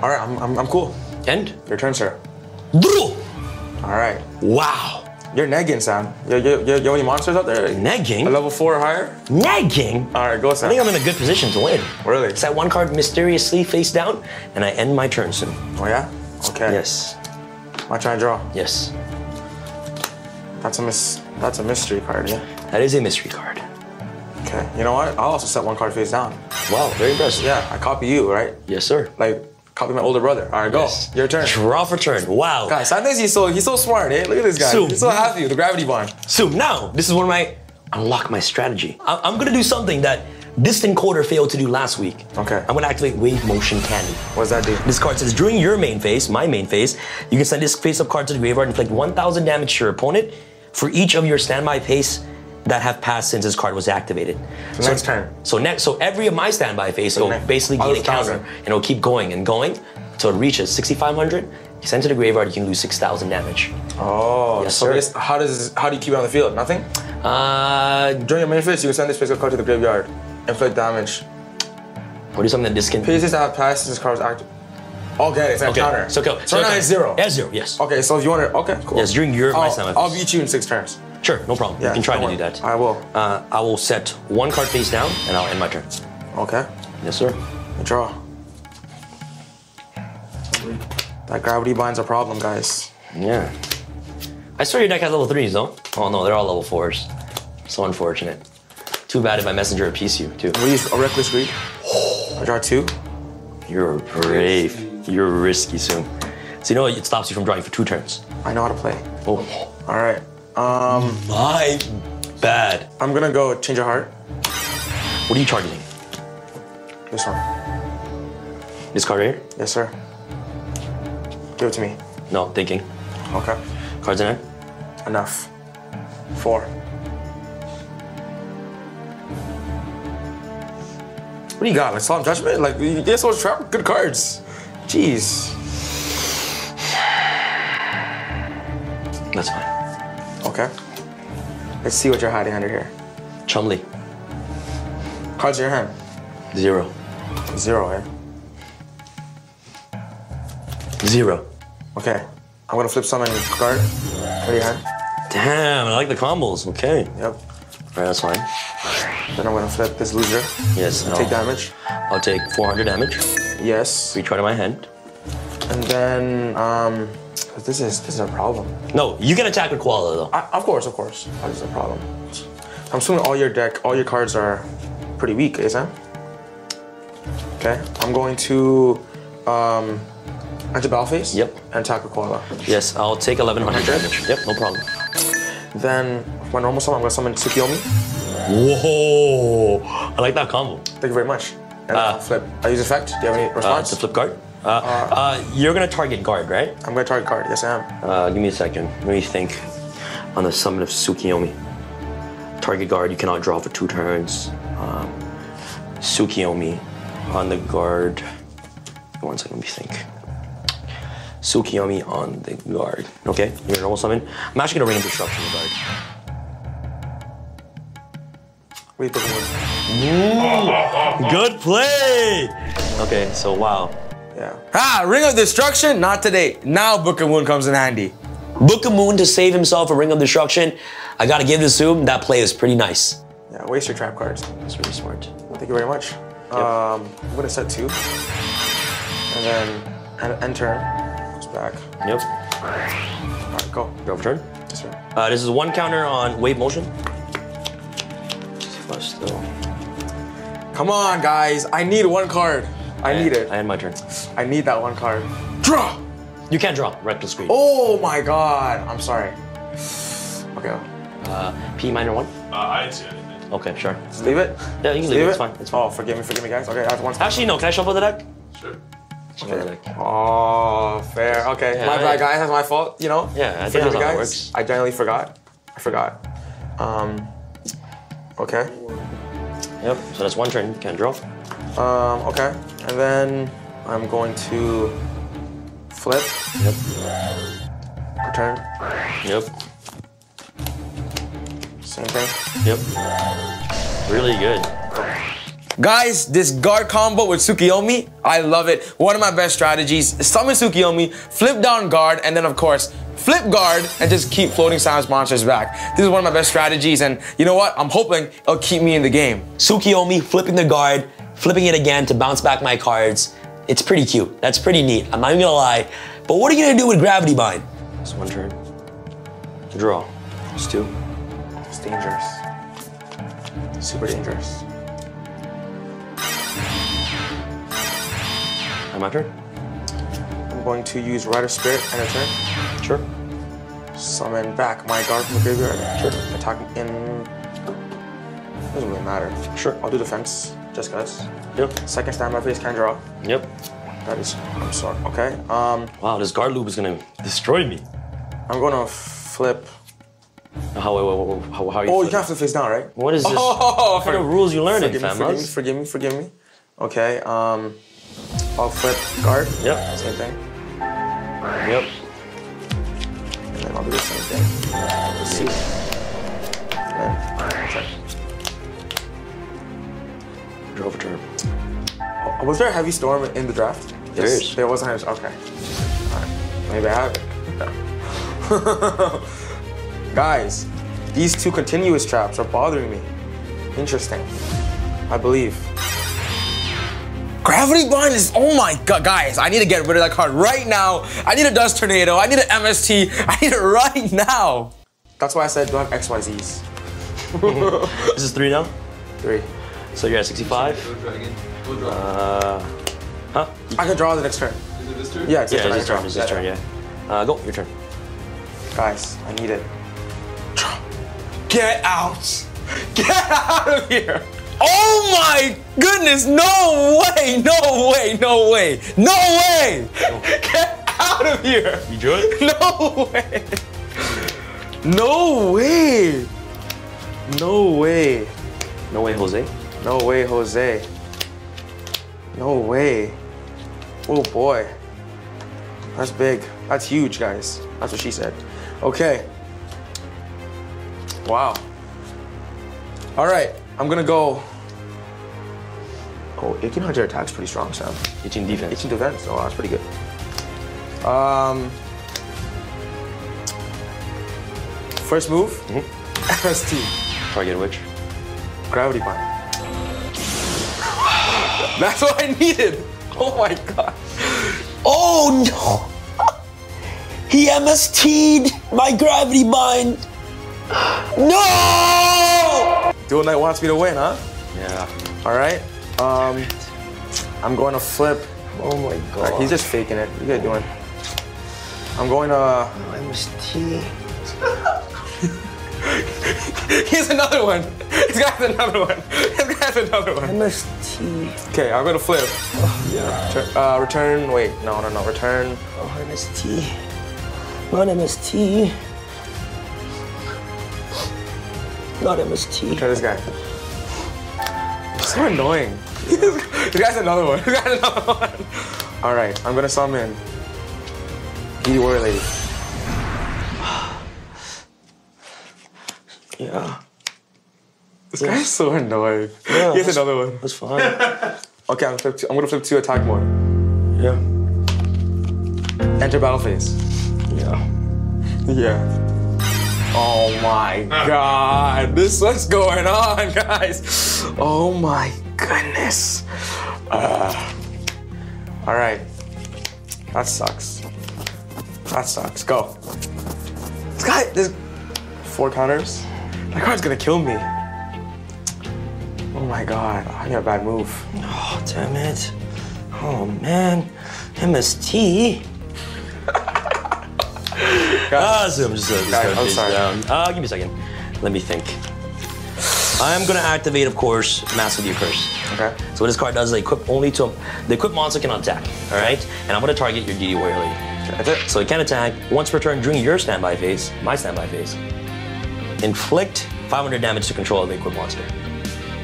All right. I'm, I'm, I'm cool. And Your turn, sir. All right. Wow. You're negging, Sam. You you you you any monsters out there? A Negging. level four or higher? Negging. All right, go, Sam. I think I'm in a good position to win. Really? It's that one card mysteriously face down, and I end my turn soon. Oh yeah. Okay. Yes. I try and draw. Yes. That's a mis. That's a mystery card. Yeah. That is a mystery card. Okay. You know what? I'll also set one card face down. Wow, very impressive. Yeah. I copy you, right? Yes, sir. Like copy my older brother. All right, go. Yes. Your turn. Draw for turn. Wow. Guys, sometimes he's so he's so smart, eh? Look at this guy. So- he's so happy with the gravity bond. So now, this is one of my unlock my strategy. I- I'm gonna do something that Distant Quarter failed to do last week. Okay. I'm gonna activate Wave Motion Cannon. What does that do? This card says during your main phase, my main phase, you can send this face-up card to the graveyard and inflict 1,000 damage to your opponent for each of your standby phase that have passed since this card was activated. So next turn. So next, so every of my standby phase, it'll basically gain a counter, and it'll keep going and going until it reaches 6,500. You send to the graveyard, you can lose 6,000 damage. Oh, Yes, so sir. how does how do you keep it on the field? Nothing. Uh, During your main phase, you can send this face card to the graveyard, and inflict damage. or do something that this can. Pieces that have passed this card is active. It. It's a Okay, counter. so go. So, now okay. it's zero. Yeah, zero. Yes. Okay, so if you want to, okay, cool. Yes, during your- my I'll, I'll beat you in six turns. Sure, no problem. Yeah, you can try to do that. I will. Uh, I will set one card face down, and I'll end my turn. Okay. Yes, sir. I draw. That gravity bind's a problem, guys. Yeah. I swear your deck has level threes, though. Oh no, they're all level fours. So unfortunate. Too bad if my Messenger of Peace you too. We use a reckless greed. I draw two. You're brave. You're risky soon. So you know what? It stops you from drawing for two turns. I know how to play. Oh, All right. Um, my bad. I'm gonna go change your heart. What are you targeting? This one. This card right here? Yes, sir. Give it to me. No, thinking. Okay. Cards in hand. Enough. Four. What do you got? Like solemn judgment? Like you get so trap good cards. Jeez. That's fine. Okay. Let's see what you're hiding under here. Chumley. Cards in your hand. Zero. Zero, eh? Zero. Okay. I'm gonna flip summon your card. What do you have? Damn, I like the combos. Okay. Yep. All right, that's fine. Then I'm gonna flip this loser. Yes. Take I'll- damage. I'll take 400 damage. Yes. Reach right in my hand. And then um, this is this is a problem. No, you can attack with Koala though. I, of course, of course. This is a problem. I'm assuming all your deck, all your cards are pretty weak, isn't it? Okay. I'm going to um, enter phase. Yep. And attack with Koala. Yes, I'll take 1100 damage. Yep, no problem. Then my normal summon, I'm gonna summon Tsukiyomi. Whoa! I like that combo. Thank you very much. And I'll flip. I use effect. Do you have any Uh, response? it's a flip card. Uh, uh, you're gonna target guard, right? I'm gonna target guard. Yes, I am. Uh, give me a second. Let me think. On the summon of Tsukiyomi. Target guard, you cannot draw for two turns. Um, Tsukiyomi on the guard. One second, let me think. Tsukiyomi on the guard. Okay, your normal summon. I'm actually gonna ring destruction the guard. What do you think? Good play! Okay, so wow. Yeah. Ah, Ring of Destruction? Not today. Now Book of Moon comes in handy. Book of Moon to save himself a ring of destruction. I gotta give this to him. That play is pretty nice. Yeah, waste your trap cards. That's really smart. Thank you very much. Um, I'm gonna set two. And then en- end turn. Goes back. Yep. Alright, go. Go for turn. Yes, sir. Uh, this is one counter on wave motion. Come on, guys. I need one card. I need it. I end my turn. I need that one card. Draw! You can't draw. Reckless greed. Oh my god. I'm sorry. Okay, Okay. Uh, P minor one. Uh, I didn't see anything. Okay, sure. Just leave it. Yeah, you can Just leave it. It's fine. It's fine. Oh, forgive me, forgive me, guys. Okay, I have one. Actually, no. Can I shuffle the deck? Sure. Shuffle the deck. Oh, fair. Okay, Yeah, my I- bad, guys. That's my fault. You know. Yeah, I think forgive that's me, how it guys. works. I genuinely forgot. I forgot. Um. Okay. Yep. So that's one turn. You can't draw. Um. Okay. And then I'm going to flip. Yep. Return. Yep. Same thing. Yep. Really good. Guys, this guard combo with Tsukiyomi, I love it. One of my best strategies. Summon Tsukiyomi, flip down guard, and then of course, flip guard and just keep floating silence monsters back. This is one of my best strategies, and you know what? I'm hoping it'll keep me in the game. Tsukiyomi flipping the guard, flipping it again to bounce back my cards. It's pretty cute. That's pretty neat. I'm not even gonna lie. But what are you gonna do with Gravity Bind? It's one turn. Draw. It's two. It's dangerous. Super dangerous. And my turn. I'm going to use Rite of Spirit and return. Sure. Summon back my guard from the graveyard. Sure. Attack in. Doesn't really matter. Sure. I'll do defense, just cause. Yep. Second stand my face can draw. Yep. That is, I'm sorry. Okay. Um, Wow, this guard loop is gonna destroy me. I'm gonna flip. How, how, how, how, are you? Oh, you flip? can't flip face down, right? What is this? Oh, what kind of rules you learning, forgive me, fam? forgive me, forgive me, forgive me. Okay. Um, I'll flip guard. Yep. Same thing. Yep. And then I'll do the same thing. Let's see. And then, check. Draw for turn. Oh, Was there a heavy storm in the draft? There is. There wasn't. heavy- storm. Okay. Alright. Maybe I have it. Guys, these two continuous traps are bothering me. Interesting. I believe. Gravity Bind is, oh my god, guys, I need to get rid of that card right now. I need a Dust Tornado, I need an MST, I need it right now. That's why I said don't have XYZs. This is three now. Three. So you're at 65. Go dragon. Go draw. Uh, huh? I can draw the next turn. Is it this turn? Yeah, it's Yeah, your it's his turn. turn. It's his turn. Yeah. Uh, go. Your turn. Guys, I need it. Get out! Get out of here! Oh my goodness! No way! No way! No way! No way! Get out of here! You drew it. No way! No way! No way! No way, Jose. No way, Jose. No way. Oh boy. That's big. That's huge, guys. That's what she said. Okay. Wow. All right, I'm gonna go. Oh, 1800 attack's pretty strong, Sam. 18 defense. 18 defense. Oh, that's pretty good. Um. First move. MST. Target which? Gravity Bind. That's what I needed. Oh my god. Oh no! He MST'd my Gravity Bind! No! Duel Night wants me to win, huh? Yeah. All right. Um, I'm going to flip. Oh my god. right, he's just faking it. What are you guys doing? I'm going to. MST. Here's another one. This guy's another one. This guy's another one. MST. Okay, I'm gonna flip. yeah. Return, uh, return. Wait, no, no, no. Return. Oh, MST. Not MST. Not MST. Return this guy. So annoying. this guy's another one. This guy's another one. All right, I'm gonna summon. Beauty Warrior Lady. Yeah. This guy's so annoying. Yeah, Here's another one. That's fine. Okay, I'm, flip two, I'm gonna flip two attack mode. yeah. Enter battle phase. Yeah. Yeah. Oh my god. This what's going on, guys. Oh my goodness. Uh, all right. That sucks. That sucks. Go. This guy, this four counters. That card's gonna kill me. Oh my god. I got a bad move. Oh, damn it. Oh, man. MST. Ah, so I'm just, uh, just Guys, gonna I'm sorry. down. Uh, give me a second. Let me think. I'm gonna activate, of course, Master the Curse. Okay. So what this card does is equip only to the equipped monster can attack. All right, and I'm gonna target your DD Warrior. That's it. So it can attack once per turn during your standby phase, my standby phase. Inflict 500 damage to control a liquid monster.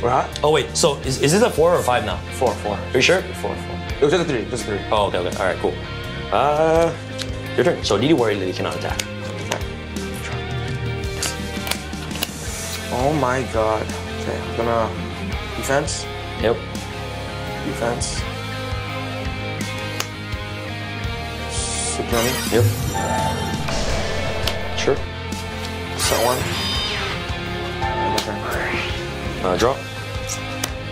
We're? Oh wait, so is, is this a four or a five now? Four, four. Are you sure? Four, four. It was just a three, just a three. Oh, okay, okay. All right, cool. Uh, your turn. So DD Warrior Lady cannot attack. Oh my god. Okay, I'm gonna defense, Yep. defense. Tsunami. Yep. Set one. Uh, draw.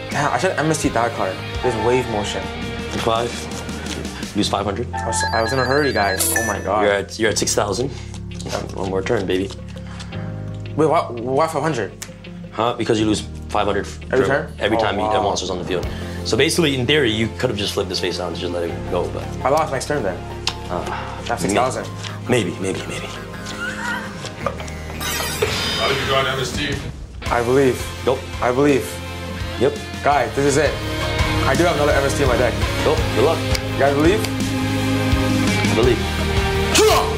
Damn, I should MST that card. There's wave motion. Five. Use 500. I was, I was in a hurry, guys. Oh my god. You're at you're at 6,000. One more turn, baby. Wait, why, why 500? Huh? Because you lose 500 Every turn? Every Oh, time you- a monster's on the field. So basically, in theory, you could have just flipped this face down and just let it go, but I lost next turn then. Uh, That's 6,000. maybe, maybe, maybe. How did you go on MST? I believe. Yep. I believe. Yep. Guys, this is it. I do have another MST in my deck. Go. Good luck. You guys believe? I believe.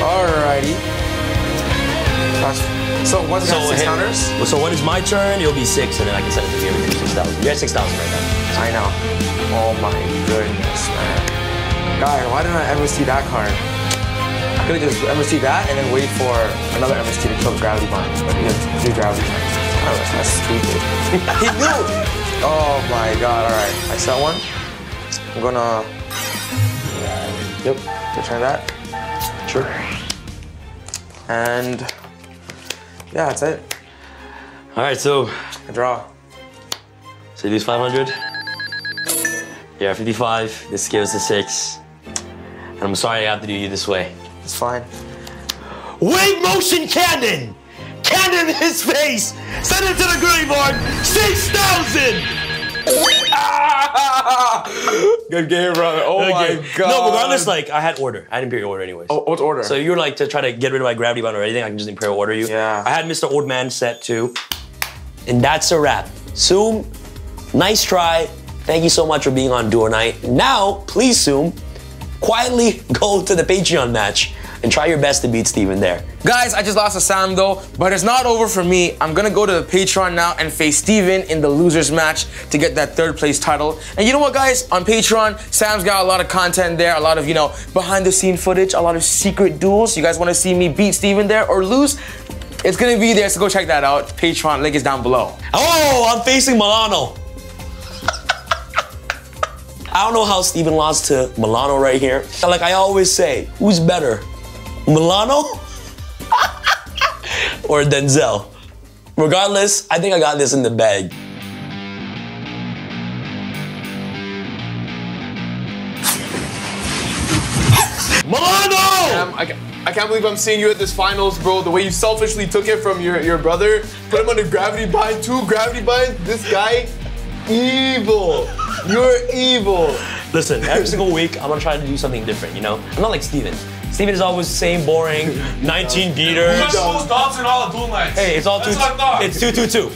Alrighty. That's- So once it So, has six hit- counters, so when it's my turn, it'll be six, and then I can send it to you for 6,000. You're at 6,000 right now. I know. Oh my goodness, man. Guy, why didn't I ever see that card? I could have just ever see that and then wait for another MST to kill the gravity bind. But he has two gravity binds. Oh, that's stupid. he knew! Oh my god, alright. I saw one. I'm gonna. Yep, return that. Sure. And. Yeah, that's it. Alright, so. I draw. So you lose 500? Yeah, 55. This gives us a 6. I'm sorry I have to do you this way. It's fine. Wave motion cannon! Cannon his face! Send it to the graveyard! 6,000! Good game, brother. Oh Okay. my god. No, regardless, like, I had order. I had Imperial Order anyways. Oh, what order? So you were like to try to get rid of my gravity bound or anything, I can just Imperial Order you. Yeah. I had Mr. Old Man set too. And that's a wrap. Zoom, nice try. Thank you so much for being on Duel Night. Now, please, Zoom, quietly go to the Patreon match and try your best to beat Steven there. Guys, I just lost to Sam though, but it's not over for me. I'm gonna go to the Patreon now and face Steven in the losers match to get that third place title. And you know what, guys? On Patreon, Sam's got a lot of content there, a lot of, you know, behind the scene footage, a lot of secret duels. You guys wanna see me beat Steven there or lose? It's gonna be there, so go check that out. Patreon, link is down below. Oh, I'm facing Milano. I don't know how Steven lost to Milano right here. Like I always say, who's better, Milano or Denzel? Regardless, I think I got this in the bag. Milano! I, I can't believe I'm seeing you at this finals, bro. The way you selfishly took it from your, your brother, put him under gravity bind, two gravity binds. This guy, evil. You're evil. Listen, every single week I'm gonna try to do something different, you know? I'm not like Steven. Steven is always the same boring 19 beaters. What's those dots in all the Duel Nights? Hey, it's all two. That's what I. It's two, two, two.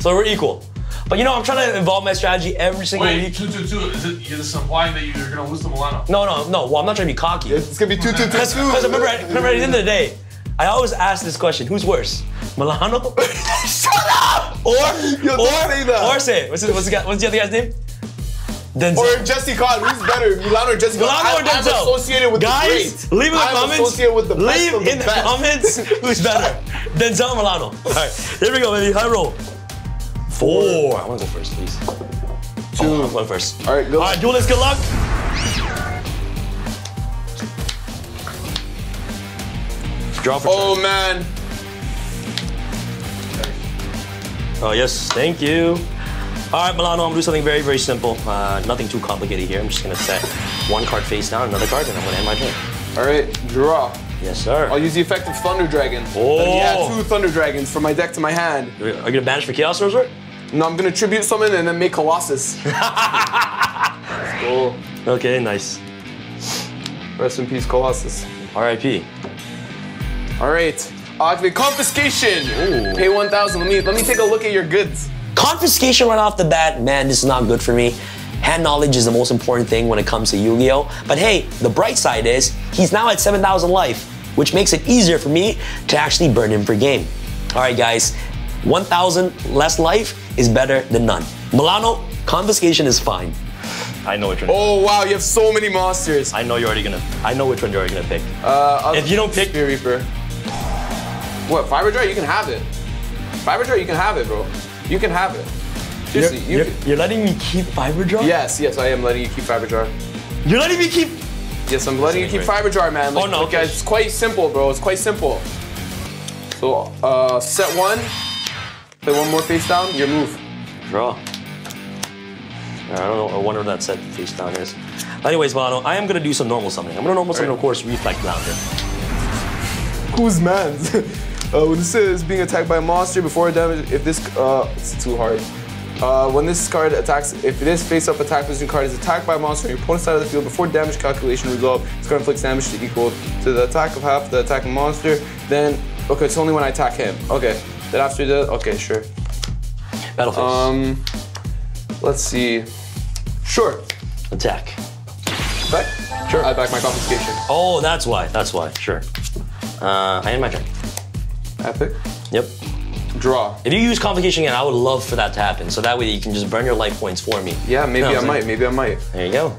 So we're equal. But you know, I'm trying to involve my strategy every single Wait, week. two, two, two. Is it is this implying that you're gonna lose to Milano? No, no, no. Well, I'm not trying to be cocky. It's gonna be two, two, two, Because two. remember, remember at the end of the day, I always ask this question: Who's worse, Milano? Shut up! Or Yo, don't or say that. or say it. What's the, what's the guy? What's the other guy's name? Denzel. Or Jesse Codd, who's better, Milano or Jesse Codd? Milano or I'm, I'm Denzel? associated with Guys, the greats. leave in the I'm comments. associated with the best leave of the in the comments who's better, Denzel or Milano. All right, here we go, baby. High roll. Four. I want to go first, please. Two. Oh, I'm going first. All right, go. All right, duelist, good luck. Draw for Oh man, Oh, yes, thank you. All right, Milano, I'm gonna do something very, very simple. Uh, nothing too complicated here. I'm just gonna set one card face down, another card, and I'm gonna end my turn. all right, draw. Yes, sir. I'll use the effect of Thunder Dragon. Oh. Add two Thunder Dragons from my deck to my hand. Are you gonna banish for Chaos Sorcerer? No, I'm gonna tribute summon and then make Colossus. Let's go. Okay, nice. Rest in peace, Colossus. R.I.P. All right. Activate confiscation. Pay 1,000. Let me let me take a look at your goods. Confiscation right off the bat, man, this is not good for me. Hand knowledge is the most important thing when it comes to Yu-Gi-Oh! But hey, the bright side is he's now at 7,000 life, which makes it easier for me to actually burn him per game. All right, guys, 1,000 less life is better than none. Milano, confiscation is fine. I know which one. Oh wow, you have so many monsters. I know you're already gonna. I know which one you're already gonna pick. Uh, If you don't pick- Spear Reaper. What? Fiber Jar? You can have it. Fiber Jar? You can have it, bro. You can have it. You're, you. you're, you're letting me keep Fiber Jar? Yes, yes, I am letting you keep Fiber Jar. You're letting me keep. Yes, I'm letting you keep Fiber Jar, man. Like, Oh, no, okay. guys, it's quite simple, bro. It's quite simple. So, uh, set one. Play one more face down. Your move. Draw. I don't know. I wonder what that set face down is. Anyways, Milano, I am gonna do some normal summoning. I'm gonna normal summon, of course, Reflect Bounder. Who's man? uh, when this is being attacked by a monster before damage, if this, uh, it's too hard. Uh, when this card attacks, if this face-up attack position card is attacked by a monster on your opponent's side of the field before damage calculation result, this card inflicts damage to equal to the attack of half the attacking monster. Then, okay, it's only when I attack him. Okay, then after that, okay, sure. Battle face. Um, let's see. Sure. Attack. Back? Sure. I back my confiscation. Oh, that's why. That's why. Sure. Uh, I end my turn. Epic. Yep. Draw. If you use Confiscation again, I would love for that to happen. So that way you can just burn your life points for me. Yeah, maybe No, I might. like- Maybe I might. There you go.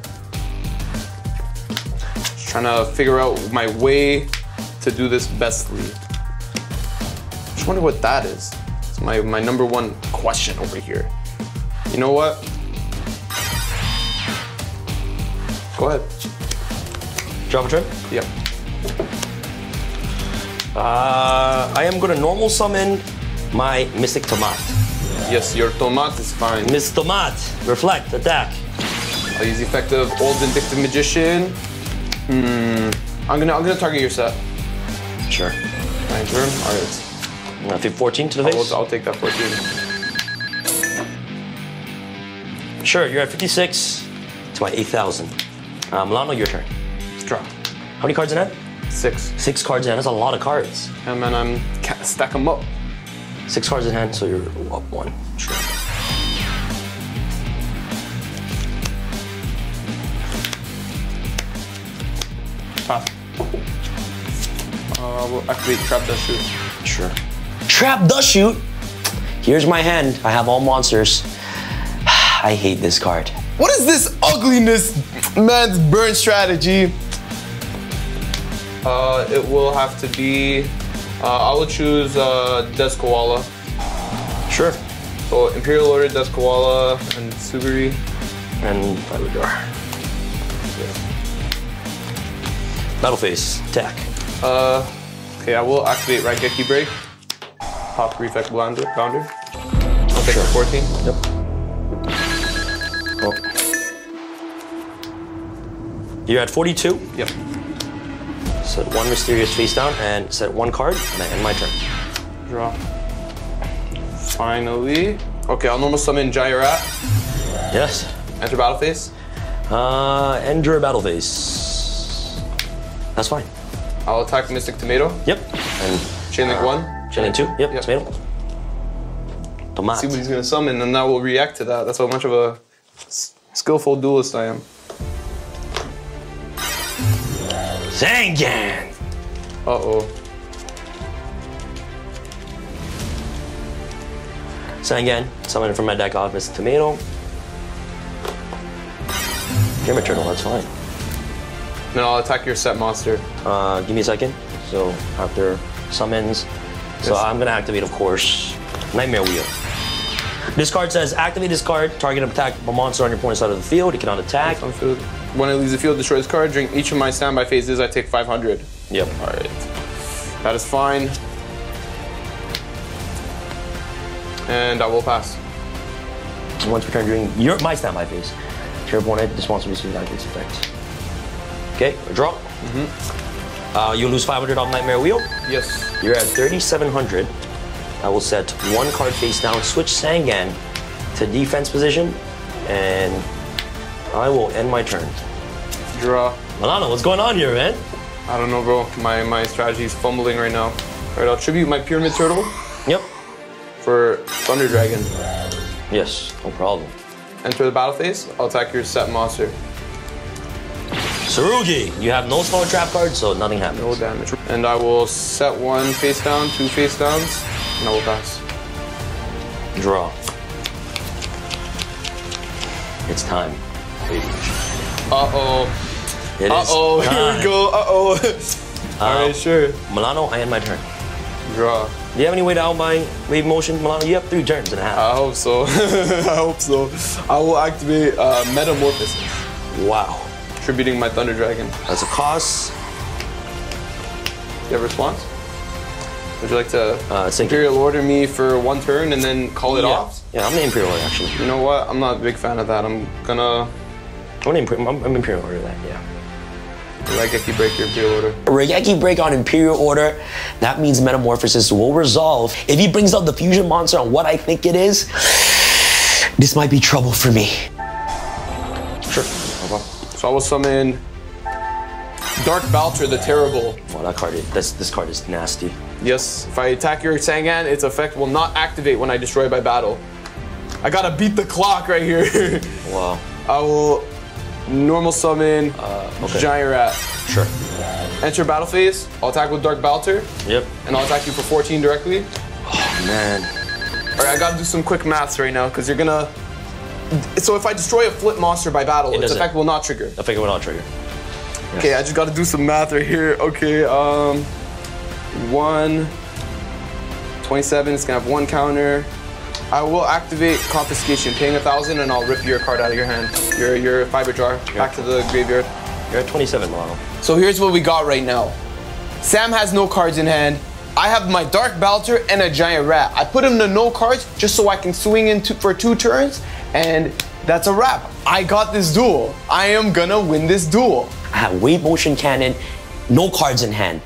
Just trying to figure out my way to do this bestly. Just wonder what that is. It's my my number one question over here. You know what? Go ahead. Drop a turn. Yep. Uh, I am gonna normal summon my Mystic Tomat. Yes, your tomat is fine. Miss Tomat, reflect, attack. I'll use the effective old vindictive magician. Hmm. I'm gonna I'm gonna target your set. Sure. My turn. All right. Uh, 14 to the face. I'll, I'll take that 14. Sure, you're at 56 to my 8,000. Uh, Milano, your turn. Draw. How many cards in hand? Six. Six cards in hand. That's a lot of cards. And then I'm ca- stack them up. Six cards in hand, so you're up one. Sure. Pass. Uh, we'll activate trap dust shoot. Sure. Trap dust shoot. Here's my hand. I have all monsters. I hate this card. What is this ugliness man's burn strategy? Uh, it will have to be. Uh, I will choose uh, Des Koala. Sure. So Imperial Order, Des Koala, and Tsurugi. And Fiberjar. Battle face, attack. Uh, okay, I will activate Raigeki Break. Pop Reflect Bounder. Bounder. I'll take the 14. Yep. Oh. You're at 42. Yep. Set one mysterious face down and set one card, and I end my turn. Draw. Finally. Okay, I'll normal summon Giant Rat. Yes. Enter battle phase. Uh, your battle face. That's fine. I'll attack Mystic Tomato. Yep. And Chain Link 1. Chain Link 2. Yep. Yep. Tomato. Tomat. See what he's gonna summon, and I will react to that. That's how much of a skillful duelist I am. Sangan! Uh oh. Sangan. Summon it from my deck off Mr. Tomato. Game Eternal, that's fine. Then I'll attack your set monster. Uh, give me a second. So after summons, so Yes. I'm gonna activate, of course, Nightmare Wheel. This card says activate this card, target an attack a monster on your opponent's side of the field. It cannot attack. On. When it leaves the field, destroy this card. During each of my standby phases, I take 500. Yep. All right. That is fine. And I will pass. Once per turn during your my standby phase, your opponent monster receives activates effect. Okay, draw. Uh, you lose 500 off Nightmare Wheel. Yes. You're at 3,700. I will set one card face down, switch Sangan to defense position, and I will end my turn. Draw. Milano, what's going on here, man? I don't know, bro. My my strategy is fumbling right now. All right, I'll tribute my Pyramid Turtle Yep. for Thunder Dragon. Yes, no problem. Enter the battle phase. I'll attack your set monster. Tsurugi, you have no small trap cards, so nothing happens. No damage. And I will set one face down, two face downs, and I will pass. Draw. It's time. Baby. Uh oh. It is. Here we go. Uh oh. All right, sure. Milano, I end my turn. Draw. Do you have any way to out my wave motion, Milano? You have three turns and a half. I hope so. I hope so. I will activate uh, Metamorphosis, wow. tributing my Thunder Dragon. That's a cost. You have a response? Would you like to Uh, Imperial Order me for one turn and then call it yeah. off? Yeah, I'm the Imperial Order, actually. You know what? I'm not a big fan of that. I'm gonna I'm, Imper- I'm, I'm Imperial Order, that, yeah. Raigeki break your Imperial Order. Raigeki break on Imperial Order. That means Metamorphosis will resolve. If he brings out the fusion monster on what I think it is, this might be trouble for me. Sure. So I will summon Dark Balter the Terrible. Well, that card is, this, this card is nasty. Yes, if I attack your Sangan, its effect will not activate when I destroy by battle. I gotta beat the clock right here. Wow. I will normal summon okay. Giant Rat. Sure. Enter battle phase. I'll attack with Dark Balter, Yep. and I'll attack you for 14 directly. Oh man. All right, I gotta do some quick maths right now because you're gonna. So if I destroy a flip monster by battle, its effect will not trigger. I think it will not trigger. Okay, I just gotta do some math right here. Okay, um, one, 27, it's gonna have one counter. I will activate confiscation, paying a thousand, and I'll rip your card out of your hand. Your your fiber jar back to the graveyard. You're at 27, Milano. So here's what we got right now. Sam has no cards in hand. I have my Dark Balter and a Giant Rat. I put him to no cards just so I can swing in two, for two turns, and that's a wrap. I got this duel. I am gonna win this duel. I have wave motion cannon, no cards in hand.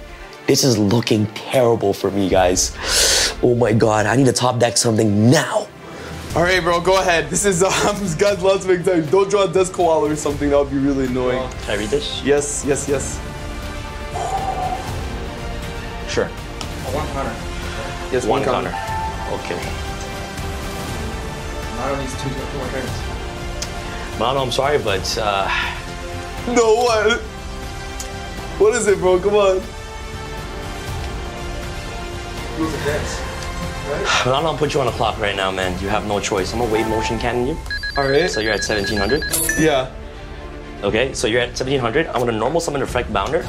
This is looking terrible for me, guys. Oh my god, I need to top deck something now. All right, bro, go ahead. This is um, this guy's lots big time. Don't draw a Des Koala or something. That would be really annoying. Can I read this? Yes, yes, yes. Sure. One counter. Yes, One one, counter. counter. Okay. Not only two, two more turns. Milano, I'm sorry, but uh, No, what? What is it, bro? Come on. Who's the dance? Milano, I'll put you on the clock right now, man. You have no choice. I'm gonna wave motion cannon you. All right. So you're at 1700. Yeah. Okay, so you're at 1700. I'm gonna normal summon Reflect Bounder.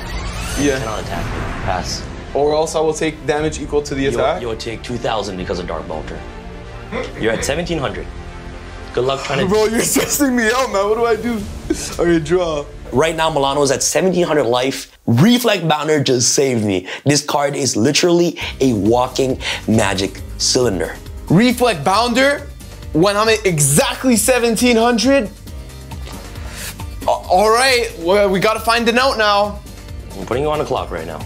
Yeah. Cannot attack. Pass. Or else I will take damage equal to the You'll, attack. you'll take 2000 because of Dark Balter. You're at 1700. Good luck trying to. Bro, you're stressing me out, man. What do I do? All right, draw. Right now, Milano's at 1700 life. Reflect Bounder just saved me. This card is literally a walking magic cylinder. Reflect Bounder when I'm at exactly 1700. All right, well, we gotta find the note now. I'm putting you on the clock right now.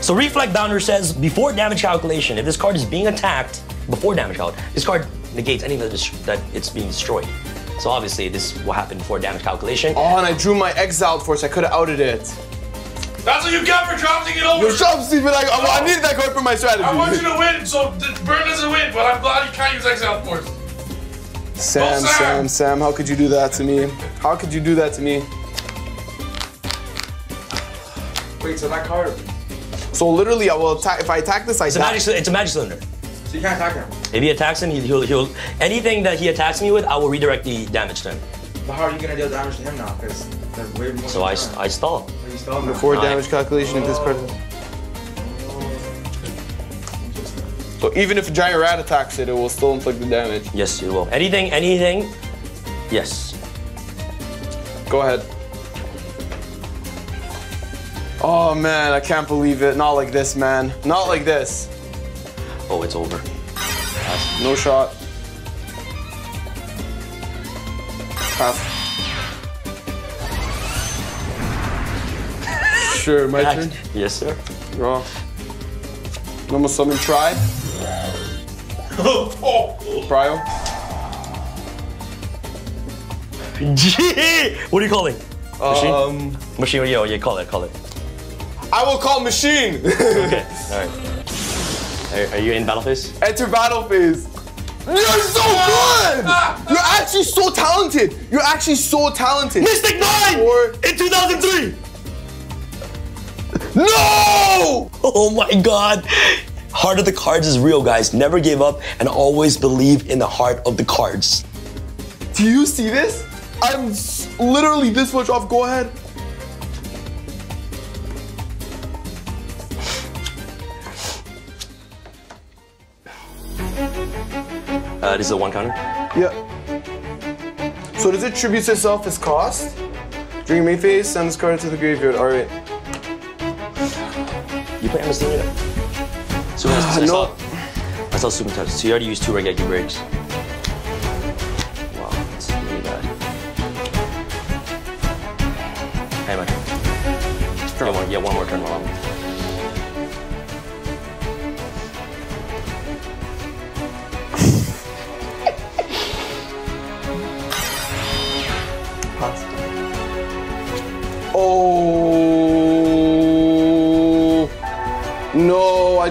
So Reflect Bounder says before damage calculation, if this card is being attacked before damage calc, this card negates anything that, it's being destroyed. So obviously this will happen before damage calculation. Oh, and I drew my exiled force. I could have outed it. That's what you get for dropping it over. Yo, shut up, Steven. I, I, I needed that card for my strategy. I want you to win, so th- Burn doesn't win, but I'm glad you can't use Exile Force. Sam, Go, Sam, Sam. Sam, how could you do that to me? How could you do that to me? Wait, so that card. So literally, I will attack. If I attack this, I It's a magic, it's a magic cylinder. So you can't attack him. If he attacks him, he, he'll, he'll anything that he attacks me with, I will redirect the damage to him. But how are you gonna deal damage to him now? Because there's way more. So I, I stall. Before Nine. damage calculation, if this card. So even if a giant rat attacks it, it will still inflict the damage. Yes, it will. Anything, anything. Yes. Go ahead. Oh man, I can't believe it. Not like this, man. Not like this. Oh, it's over. No shot. Pass. Sure, my turn. Yes, sir. Draw. Normal summon tribe. Prio. Gee, what are you calling? Machine? Um, Machine, yo, yeah, call it, call it. I will call machine. Okay, alright. Are, are you in battle phase? Enter battle phase. You're so good! You're actually so talented. You're actually so talented. Mystic 9! Or- In 2003! No! Oh my god. Heart of the cards is real, guys. Never give up and always believe in the heart of the cards. Do you see this? I'm literally this much off. Go ahead. Uh, this is a one counter. Yeah. So does it tribute itself as cost? During phase, send this card to the graveyard. All right. You play MST right So guys, I saw, I saw super touch. So you already used two Raigeki breaks. Wow, that's really bad. Hey man. Yeah, one, yeah, one more turn while I'm.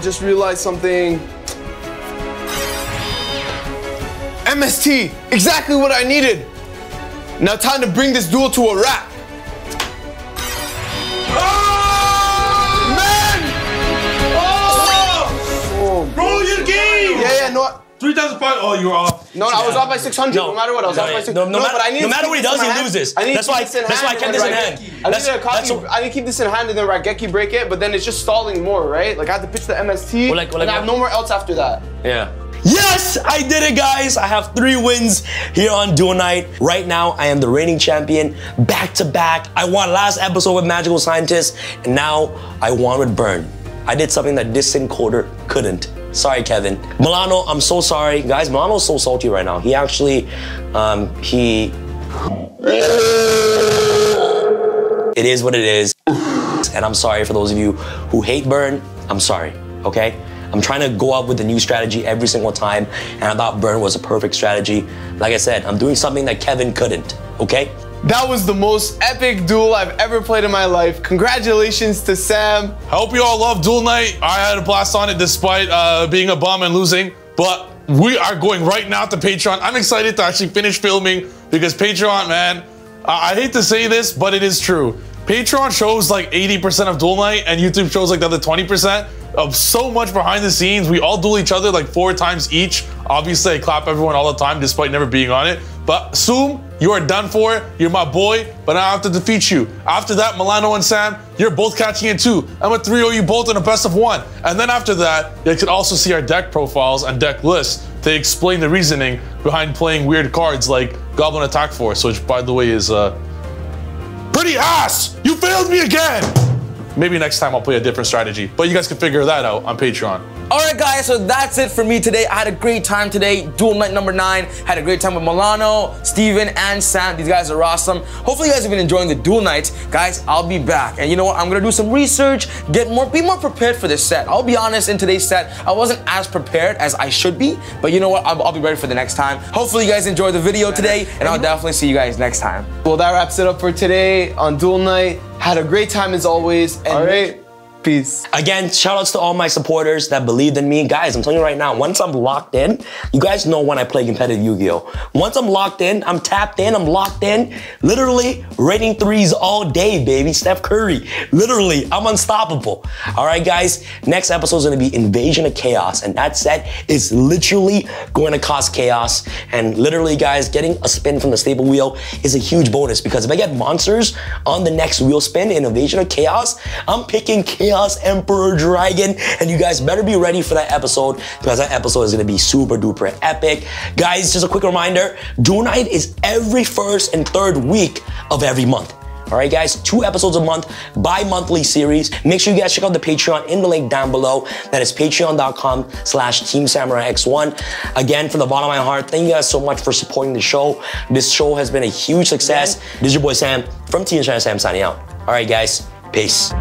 Just realized something. MST, exactly what I needed. Now time to bring this duel to a wrap. Man! Oh! oh. Roll your game! Yeah, yeah, no. 3,005. Oh, you're off. No, no, I was off by 600. No, matter what, I was No, off by 600. No, no matter- but I need no matter what he does, he hand. loses. I need That's why- this in that's why I kept this in hand. I need to copy. I need to keep this in hand and then Raigeki break it, but then it's just stalling more, right? Like I have to pitch the MST, Well, like- well, like and I have no more else after that. Yeah. Yes, I did it, guys. I have three wins here on Duel Night. Right now, I am the reigning champion, back to back. I won last episode with Magical Scientist, and now I won with Burn. I did something that Distant Coder couldn't. Sorry, Kevin. Milano, I'm so sorry. Guys, Milano's so salty right now. He actually, um, he. It is what it is. And I'm sorry for those of you who hate Burn. I'm sorry, okay? I'm trying to go up with a new strategy every single time, and I thought Burn was a perfect strategy. Like I said, I'm doing something that Kevin couldn't, okay? That was the most epic duel I've ever played in my life. Congratulations to Sam. I hope you all love Duel Night. I had a blast on it despite uh, being a bum and losing. But we are going right now to Patreon. I'm excited to actually finish filming because Patreon, man, I, I hate to say this, but it is true. Patreon shows like 80% of Duel Night and YouTube shows like the other 20% of so much behind the scenes. We all duel each other like four times each. Obviously, I clap everyone all the time despite never being on it. But Zoom, you are done for. You're my boy, but I have to defeat you. After that, Milano and Sam, you're both catching it too. I'm a 3 you both in a best of one. And then after that, you can also see our deck profiles and deck lists to explain the reasoning behind playing weird cards like Goblin Attack Force, which by the way is uh, pretty ass. You failed me again. Maybe next time I'll play a different strategy, but you guys can figure that out on Patreon. All right, guys, so that's it for me today. I had a great time today. Duel night number nine. Had a great time with Milano, Steven, and Sam. These guys are awesome. Hopefully, you guys have been enjoying the duel nights. Guys, I'll be back. And you know what? I'm gonna do some research, get more, be more prepared for this set. I'll be honest, in today's set, I wasn't as prepared as I should be. But you know what? I'll, I'll be ready for the next time. Hopefully, you guys enjoyed the video today, and I'll definitely see you guys next time. Well, that wraps it up for today on Duel Night. Had a great time as always. And All right. Peace. Again, shout outs to all my supporters that believed in me. Guys, I'm telling you right now, once I'm locked in, you guys know when I play competitive Yu-Gi-Oh! Once I'm locked in, I'm tapped in, I'm locked in. Literally, rating threes all day, baby. Steph Curry. Literally, I'm unstoppable. All right, guys, next episode is gonna be Invasion of Chaos, and that set is literally going to cause chaos. And literally, guys, getting a spin from the staple wheel is a huge bonus because if I get monsters on the next wheel spin in Invasion of Chaos, I'm picking Chaos Emperor Dragon, and you guys better be ready for that episode because that episode is gonna be super duper epic. Guys, just a quick reminder Duel Night is every first and third week of every month. All right, guys, two episodes a month, bi-monthly series. Make sure you guys check out the Patreon in the link down below. That is patreon.com slash Team Samurai X1. Again, from the bottom of my heart, thank you guys so much for supporting the show. This show has been a huge success. This is your boy Sam from Team Samurai Sam signing out. All right, guys, peace.